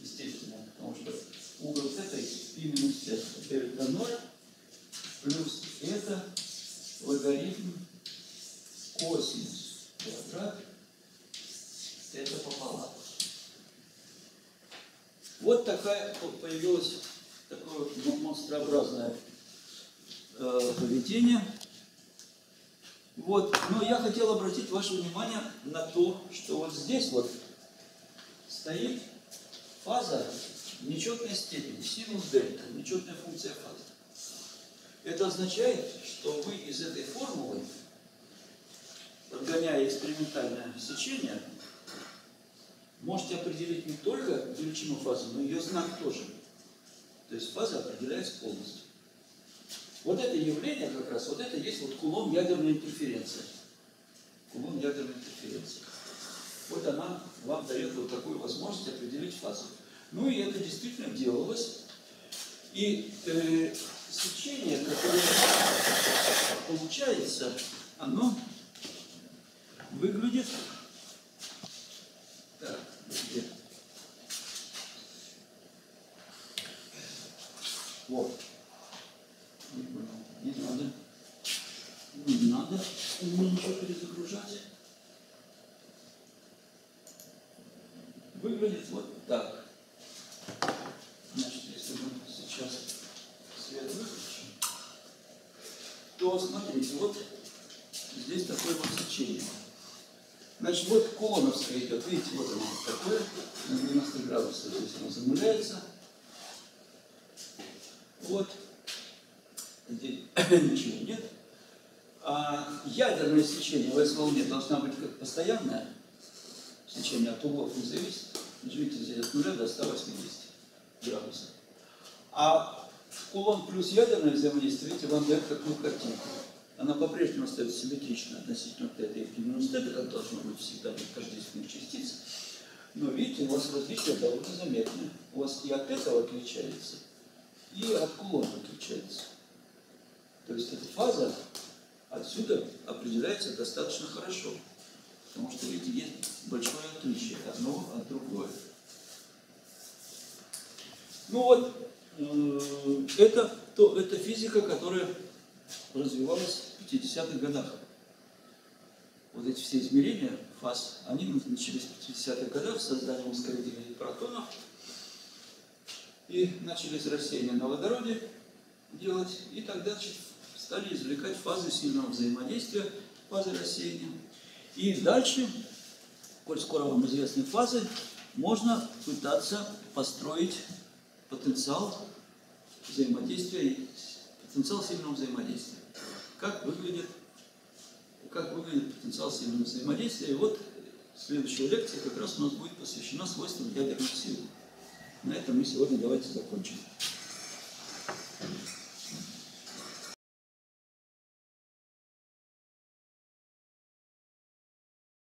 Естественно, потому что угол этой пи минус 5. Это 0 плюс это логарифм косинус квадрат это пополам. Вот такая появилась такое монстрообразное э, поведение. Вот, но я хотел обратить ваше внимание на то, что вот здесь вот стоит фаза нечетной степени, синус дельта, нечетная функция фазы. Это означает, что вы из этой формулы, подгоняя экспериментальное сечение, можете определить не только величину фазы, но и ее знак тоже. То есть фаза определяется полностью. Вот это явление как раз, вот это есть вот кулон ядерной интерференции. Кулон ядерной интерференции. Вот она вам дает вот такую возможность определить фазу. Ну и это действительно делалось. И э, сечение, которое получается, оно выглядит так, где? Вот. Не надо. Не надо мне ничего перезагружать. Выглядит вот так. Значит, если мы сейчас свет выключим, то смотрите, вот здесь такое вот сечение. Значит, вот Колоновская идет, видите, вот оно такое, на 90 градусов здесь оно замыляется. Вот, здесь (coughs) ничего нет. А ядерное сечение в S-волне должна быть как постоянное, сечение от углов не зависит. Видите, здесь от нуля до 180 градусов. А кулон плюс ядерное взаимодействие, видите, вам дает такую картинку она по-прежнему остается симметричной относительно этой и минус θ, как должно быть всегда для тождественных частиц. Но видите, у вас различия довольно заметны. У вас и от этого отличается, и от кулона отличается. То есть эта фаза отсюда определяется достаточно хорошо. Потому что, видите, есть большое отличие одно от другого. Ну вот, это, то, это физика, которая развивалась в 50-х годах. Вот эти все измерения фаз, они начались в 50-х годах с созданием ускорителей протонов. И начались рассеяния на водороде делать. И тогда стали извлекать фазы сильного взаимодействия, фазы рассеяния. И дальше, коль скоро вам известны фазы, можно пытаться построить потенциал взаимодействия, потенциал сильного взаимодействия как выглядит, как выглядит потенциал сильного взаимодействия. И вот следующая лекция как раз у нас будет посвящена свойствам ядерных сил. На этом мы сегодня давайте закончим.